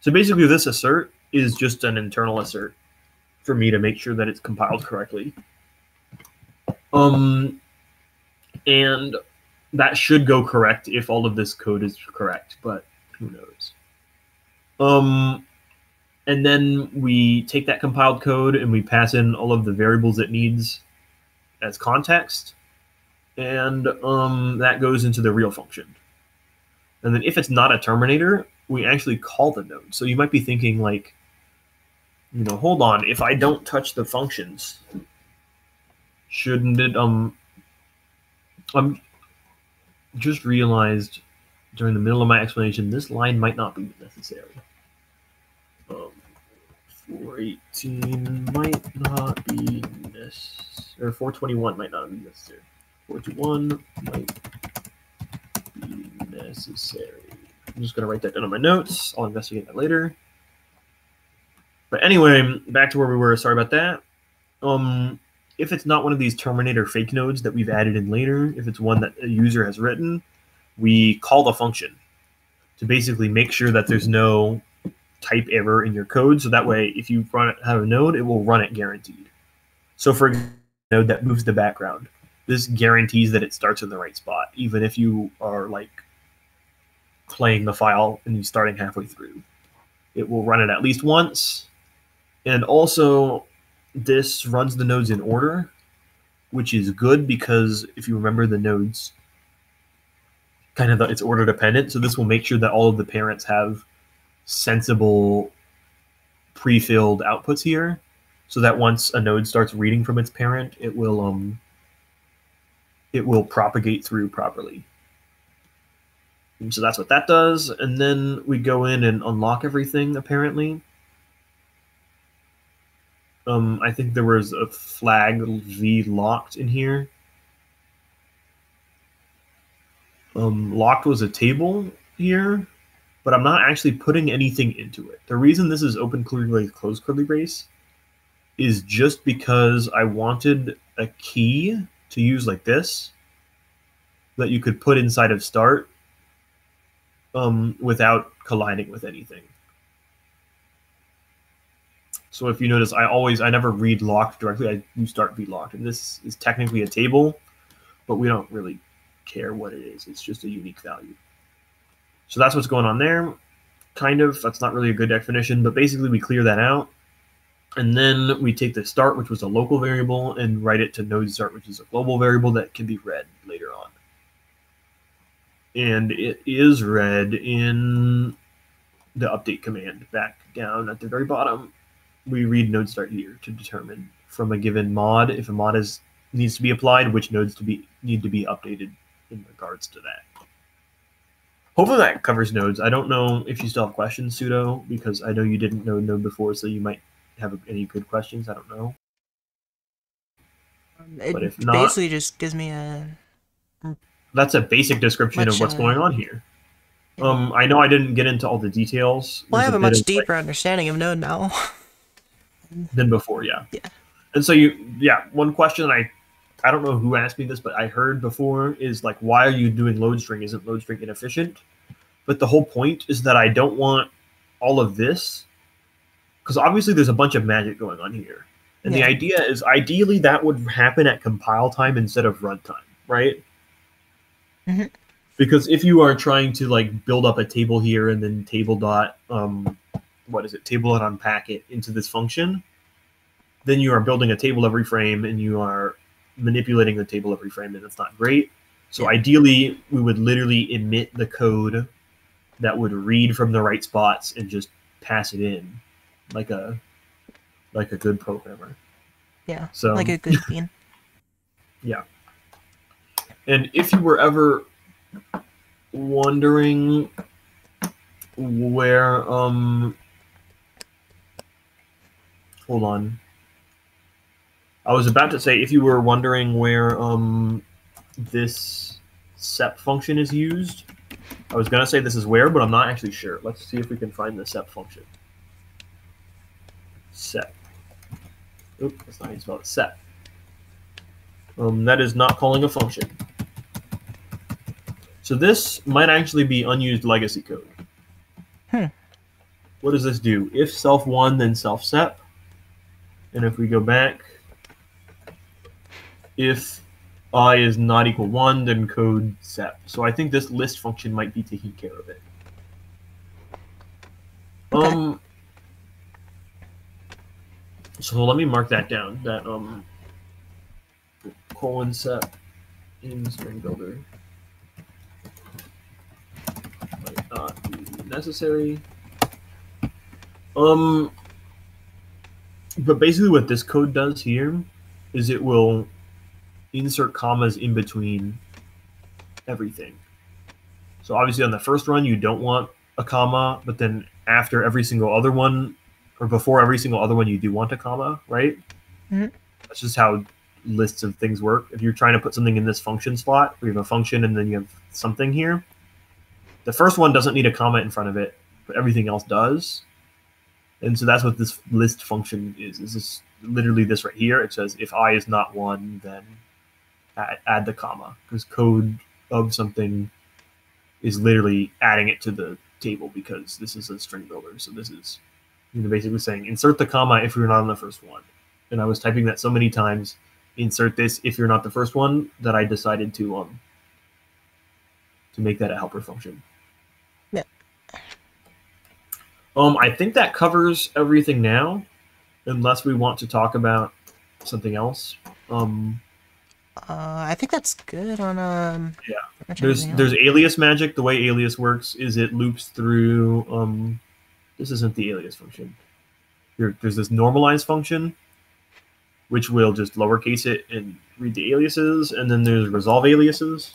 So basically this assert is just an internal assert for me to make sure that it's compiled correctly. Um and that should go correct if all of this code is correct but who knows? Um, and then we take that compiled code and we pass in all of the variables it needs as context, and um, that goes into the real function. And then if it's not a terminator, we actually call the node. So you might be thinking like, you know, hold on, if I don't touch the functions, shouldn't it um I'm just realized during the middle of my explanation, this line might not be necessary. Um, 418 might not be necessary, or 421 might not be necessary. 421 might necessary. I'm just going to write that down on my notes. I'll investigate that later. But anyway, back to where we were. Sorry about that. Um, if it's not one of these Terminator fake nodes that we've added in later, if it's one that a user has written, we call the function to basically make sure that there's no type error in your code. So that way, if you run it, have a node, it will run it guaranteed. So for a node that moves the background, this guarantees that it starts in the right spot, even if you are like playing the file and you're starting halfway through. It will run it at least once. And also, this runs the nodes in order, which is good because if you remember the nodes kind of it's order dependent. So this will make sure that all of the parents have sensible pre-filled outputs here, so that once a node starts reading from its parent, it will um it will propagate through properly. And so that's what that does, and then we go in and unlock everything apparently. Um, I think there was a flag v locked in here Um, locked was a table here, but I'm not actually putting anything into it. The reason this is open curly brace, closed curly brace is just because I wanted a key to use like this that you could put inside of start um, without colliding with anything. So if you notice, I always, I never read locked directly. I do start be locked. And this is technically a table, but we don't really care what it is. It's just a unique value. So that's what's going on there. Kind of. That's not really a good definition, but basically we clear that out. And then we take the start, which was a local variable, and write it to node start, which is a global variable that can be read later on. And it is read in the update command back down at the very bottom. We read node start here to determine from a given mod if a mod is needs to be applied, which nodes to be need to be updated in regards to that. Hopefully that covers nodes. I don't know if you still have questions, Sudo, because I know you didn't know node before, so you might have any good questions. I don't know. Um, it but if not, basically just gives me a. That's a basic description of what's uh, going on here. Um, I know I didn't get into all the details. Well, I have a much of, like, deeper understanding of Node now. than before. Yeah. Yeah. And so you, yeah, one question I, I don't know who asked me this, but I heard before is like, why are you doing load string? Isn't load string inefficient? But the whole point is that I don't want all of this, because obviously there's a bunch of magic going on here, and the idea is ideally that would happen at compile time instead of runtime, right? Mhm. Because if you are trying to like build up a table here and then table dot um, what is it table dot unpack it into this function, then you are building a table every frame and you are manipulating the table every frame, and that's not great. So Yeah. ideally, we would literally emit the code that would read from the right spots and just pass it in, like a like a good programmer. yeah, So like a good bean. And if you were ever wondering where um hold on. I was about to say if you were wondering where um this sep function is used, I was gonna say this is where, but I'm not actually sure. Let's see if we can find the sep function. Sep. Oop, that's not how you spell it. Sep. Um, that is not calling a function. So this might actually be unused legacy code. Hmm. What does this do? If self one, then self sep. And if we go back, if i is not equal one, then code sep. So I think this list function might be taking care of it. Okay. Um. So let me mark that down. That um colon sep in string builder might not necessary. Um, but basically, what this code does here is it will insert commas in between everything. So obviously, on the first run, you don't want a comma, but then after every single other one, or before every single other one, you do want a comma, right? Mhm. That's just how lists of things work. If you're trying to put something in this function slot, we have a function and then you have something here. The first one doesn't need a comma in front of it, but everything else does. And so that's what this list function is. Is literally this right here? It says if i is not one, then add, add the comma because code of something is literally adding it to the table because this is a string builder. So this is you know, basically saying insert the comma if you're not on the first one. And I was typing that so many times, insert this if you're not the first one, that I decided to um to make that a helper function. Yeah. Um, I think that covers everything now, unless we want to talk about something else. Um, Uh, I think that's good on um. Yeah. there's there's alias magic. The way alias works is it loops through. Um, this isn't the alias function. Here, there's this normalize function, which will just lowercase it and read the aliases, and then there's resolve aliases,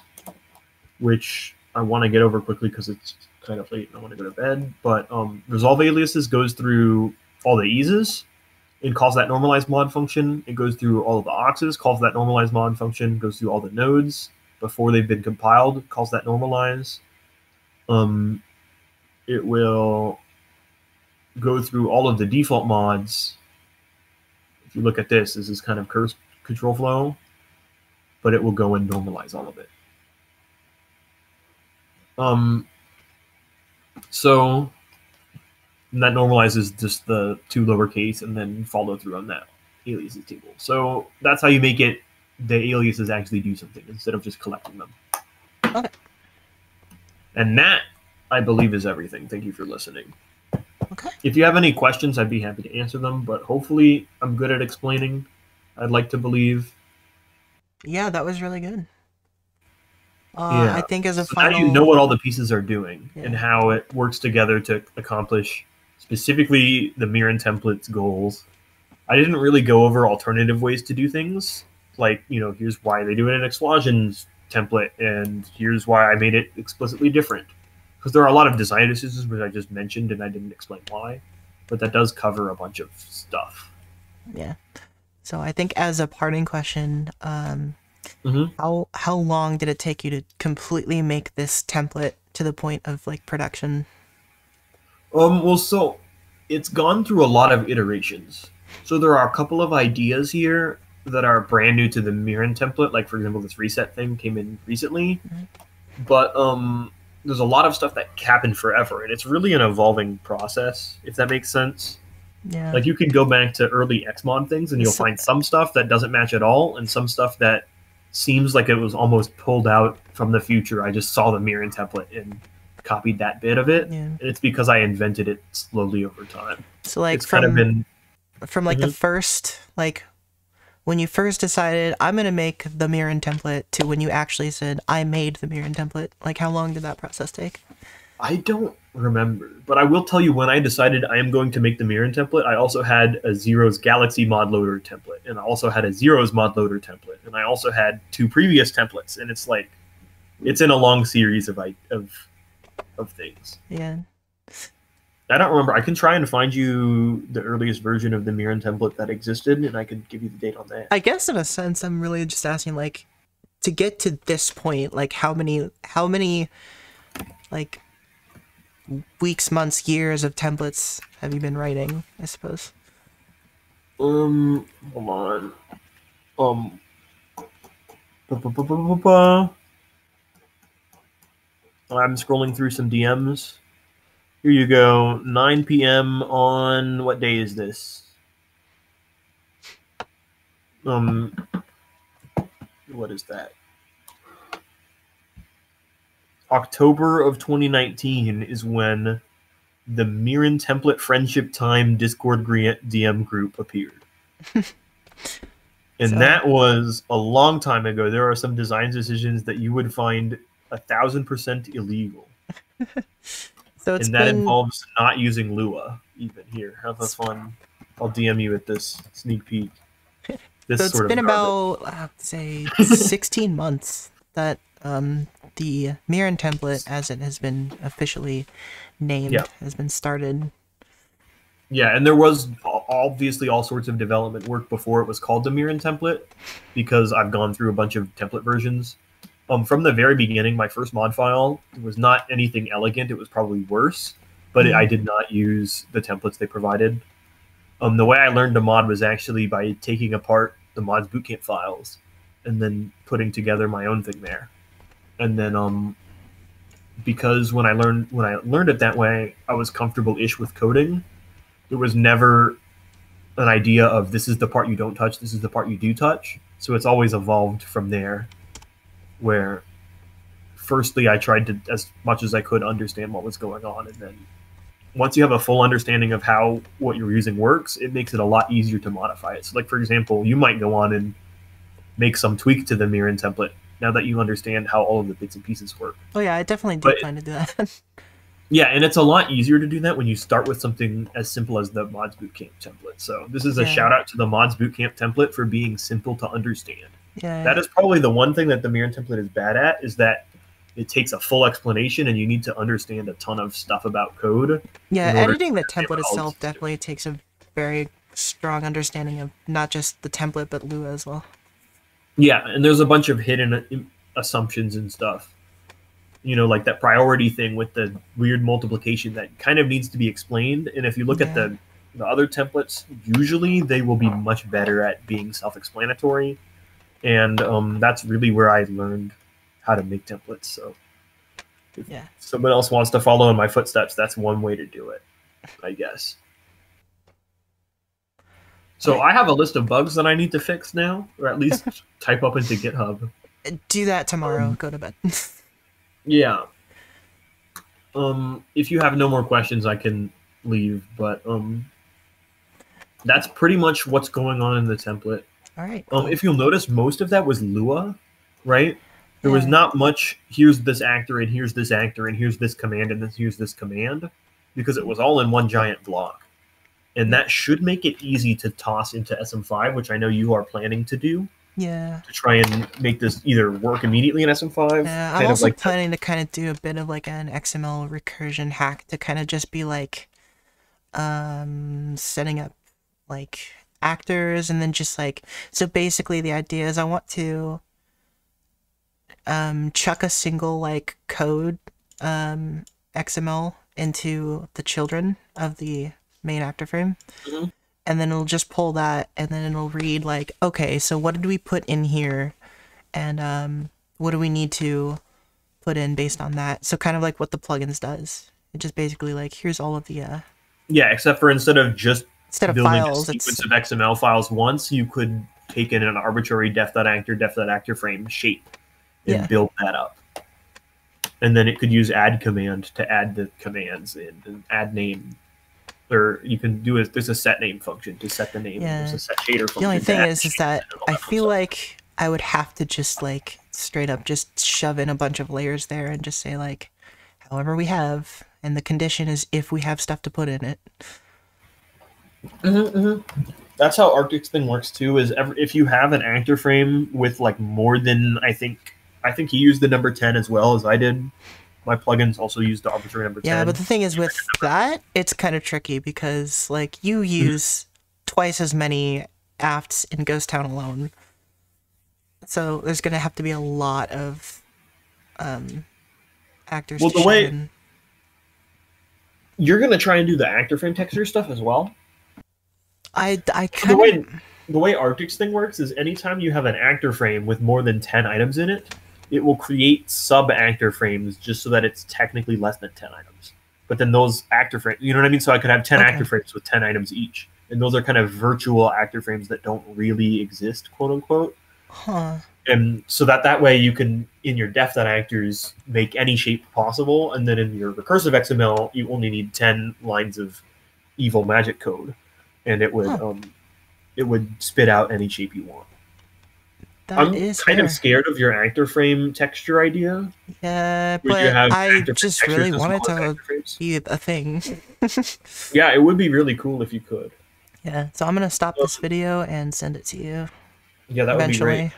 which I want to get over quickly because it's kind of late and I want to go to bed. But um, resolve aliases goes through all the eases and calls that normalize mod function. It goes through all of the auxes, calls that normalize mod function, goes through all the nodes before they've been compiled, calls that normalize. Um, it will go through all of the default mods. If you look at this, this is kind of curse control flow, but it will go and normalize all of it. Um, so that normalizes just the two lowercase and then follow through on that aliases table. So that's how you make it the aliases actually do something instead of just collecting them. Okay. And that, I believe, is everything. Thank you for listening. Okay. If you have any questions, I'd be happy to answer them, but hopefully I'm good at explaining. I'd like to believe. Yeah, that was really good. Uh, Yeah. I think as a So final, now you know what all the pieces are doing and how it works together to accomplish specifically the Mirin template's goals. I didn't really go over alternative ways to do things. Like, you know, here's why they do it in Exschwasion's template, and here's why I made it explicitly different. Because there are a lot of design decisions which I just mentioned and I didn't explain why. But that does cover a bunch of stuff. yeah. So I think as a parting question, um, Mhm. how how long did it take you to completely make this template to the point of like production? Um, well, so it's gone through a lot of iterations. So there are a couple of ideas here that are brand new to the Mirin template. Like for example, this reset thing came in recently, Mhm. but um, there's a lot of stuff that happened forever, and it's really an evolving process. If that makes sense. Yeah. Like you can go back to early Xmon things, and you'll So- find some stuff that doesn't match at all, and some stuff that seems like it was almost pulled out from the future. I just saw the Mirin template and copied that bit of it. yeah. And it's because I invented it slowly over time. So like it's from kind of been from like the Mhm. first like when you first decided I'm gonna make the Mirin template to when you actually said I made the Mirin template. Like how long did that process take? I don't remember, but I will tell you when I decided I am going to make the Mirin template, I also had a Xero's Galaxy mod loader template, and I also had a Xero's mod loader template, and I also had two previous templates, and it's like it's in a long series of I of of things. Yeah. I don't remember. I can try and find you the earliest version of the Mirin template that existed, and I can give you the date on that. I guess in a sense I'm really just asking like to get to this point, like how many how many like weeks, months, years of templates have you been writing, I suppose? Um, hold on. Um. I'm scrolling through some DMs. Here you go. 9 p.m. on what day is this? Um, what is that? October of 2019 is when the Mirin Template Friendship Time Discord DM group appeared. and So- that was a long time ago. There are some design decisions that you would find a thousand percent illegal. So it's and that been involves not using Lua even here. Have a fun. I'll DM you with this sneak peek. This so it's sort been about uh, say 16 months that um the Mirin template as it has been officially named Yeah. has been started. Yeah, and there was obviously all sorts of development work before it was called the Mirin template, because I've gone through a bunch of template versions. Um, from the very beginning, my first mod file was not anything elegant; it was probably worse. But it, I did not use the templates they provided. Um, the way I learned to mod was actually by taking apart the mods bootcamp files and then putting together my own thing there. And then um, because when I learned when I learned it that way, I was comfortable-ish with coding there was never an idea of this is the part you don't touch, this is the part you do touch. So it's always evolved from there. Where, firstly, I tried to, as much as I could, understand what was going on, and then once you have a full understanding of how what you're using works, it makes it a lot easier to modify it. So, like for example, you might go on and make some tweak to the Mirin template now that you understand how all of the bits and pieces work. Oh yeah, I definitely do But- plan to do that. Yeah, and it's a lot easier to do that when you start with something as simple as the Mods Bootcamp template. So this is a Yeah. shout out to the Mods Bootcamp template for being simple to understand. yeah. That is probably the one thing that the Mirin template is bad at is that it takes a full explanation and you need to understand a ton of stuff about code. yeah, editing the template itself definitely takes a very strong understanding of not just the template but Lua as well. Yeah, and there's a bunch of hidden uh, assumptions and stuff. You know, like that priority thing with the weird multiplication that kind of needs to be explained. And if you look at the the other templates, usually they will be much better at being self-explanatory. And um, that's really where I learned how to make templates. So if Yeah. someone else wants to follow in my footsteps, that's one way to do it, I guess. So I have a list of bugs that I need to fix now, or at least type up into GitHub. Do that tomorrow. Um, Go to bed. Yeah. Um, if you have no more questions, I can leave. But um, that's pretty much what's going on in the template. All right. Um, if you'll notice, most of that was Lua, right? There was not much. Here's this actor, and here's this actor, and here's this command, and then here's this command, because it was all in one giant block, and that should make it easy to toss into SM5, which I know you are planning to do Yeah. to try and make this either work immediately in SM5. Yeah, I'm also like planning to kind of do a bit of like an XML recursion hack to kind of just be like um setting up like actors and then just like so basically the idea is I want to um chuck a single like code um, XML into the children of the main actor frame. Mhm. And then it'll just pull that and then it'll read like, okay, so what did we put in here? And um, what do we need to put in based on that? So kind of like what the plugins does. It just basically like, here's all of the, uh, Yeah, except for instead of just instead of building files, a sequence of XML files once, you could take in an arbitrary def.actor, def.actor frame shape and Yeah. build that up. And then it could use add command to add the commands in and add name. Or you can do a there's a set name function to set the name. Yeah. There's a set shader function. the only thing is, is that I feel stuff. like I would have to just like straight up just shove in a bunch of layers there and just say like, however we have, and the condition is if we have stuff to put in it. Mm-hmm. that's how Arctic Spin works too. Is ever, if you have an actor frame with like more than I think I think he used the number ten as well as I did. My plugins also use the arbitrary number Yeah, ten. but the thing is with that, it's kind of tricky because like you use twice as many afts in Ghost Town alone. So there's gonna have to be a lot of um actors. Well, to the way- in. You're gonna try and do the actor frame texture stuff as well. I I The kind way of the way Arctic's thing works is anytime you have an actor frame with more than ten items in it, it will create sub actor frames just so that it's technically less than ten items. But then those actor frames, you know what I mean? So I could have ten Okay. actor frames with ten items each, and those are kind of virtual actor frames that don't really exist, quote unquote. huh. and so that that way you can in your def that actors make any shape possible and then in your recursive xml you only need 10 lines of evil magic code and it would Huh. um it would spit out any shape you want That i'm kind of scared of your actor frame texture idea. Yeah, but I just really wanted to be a thing. yeah it would be really cool if you could. Yeah, so I'm gonna stop this video and send it to you yeah that would be eventually. great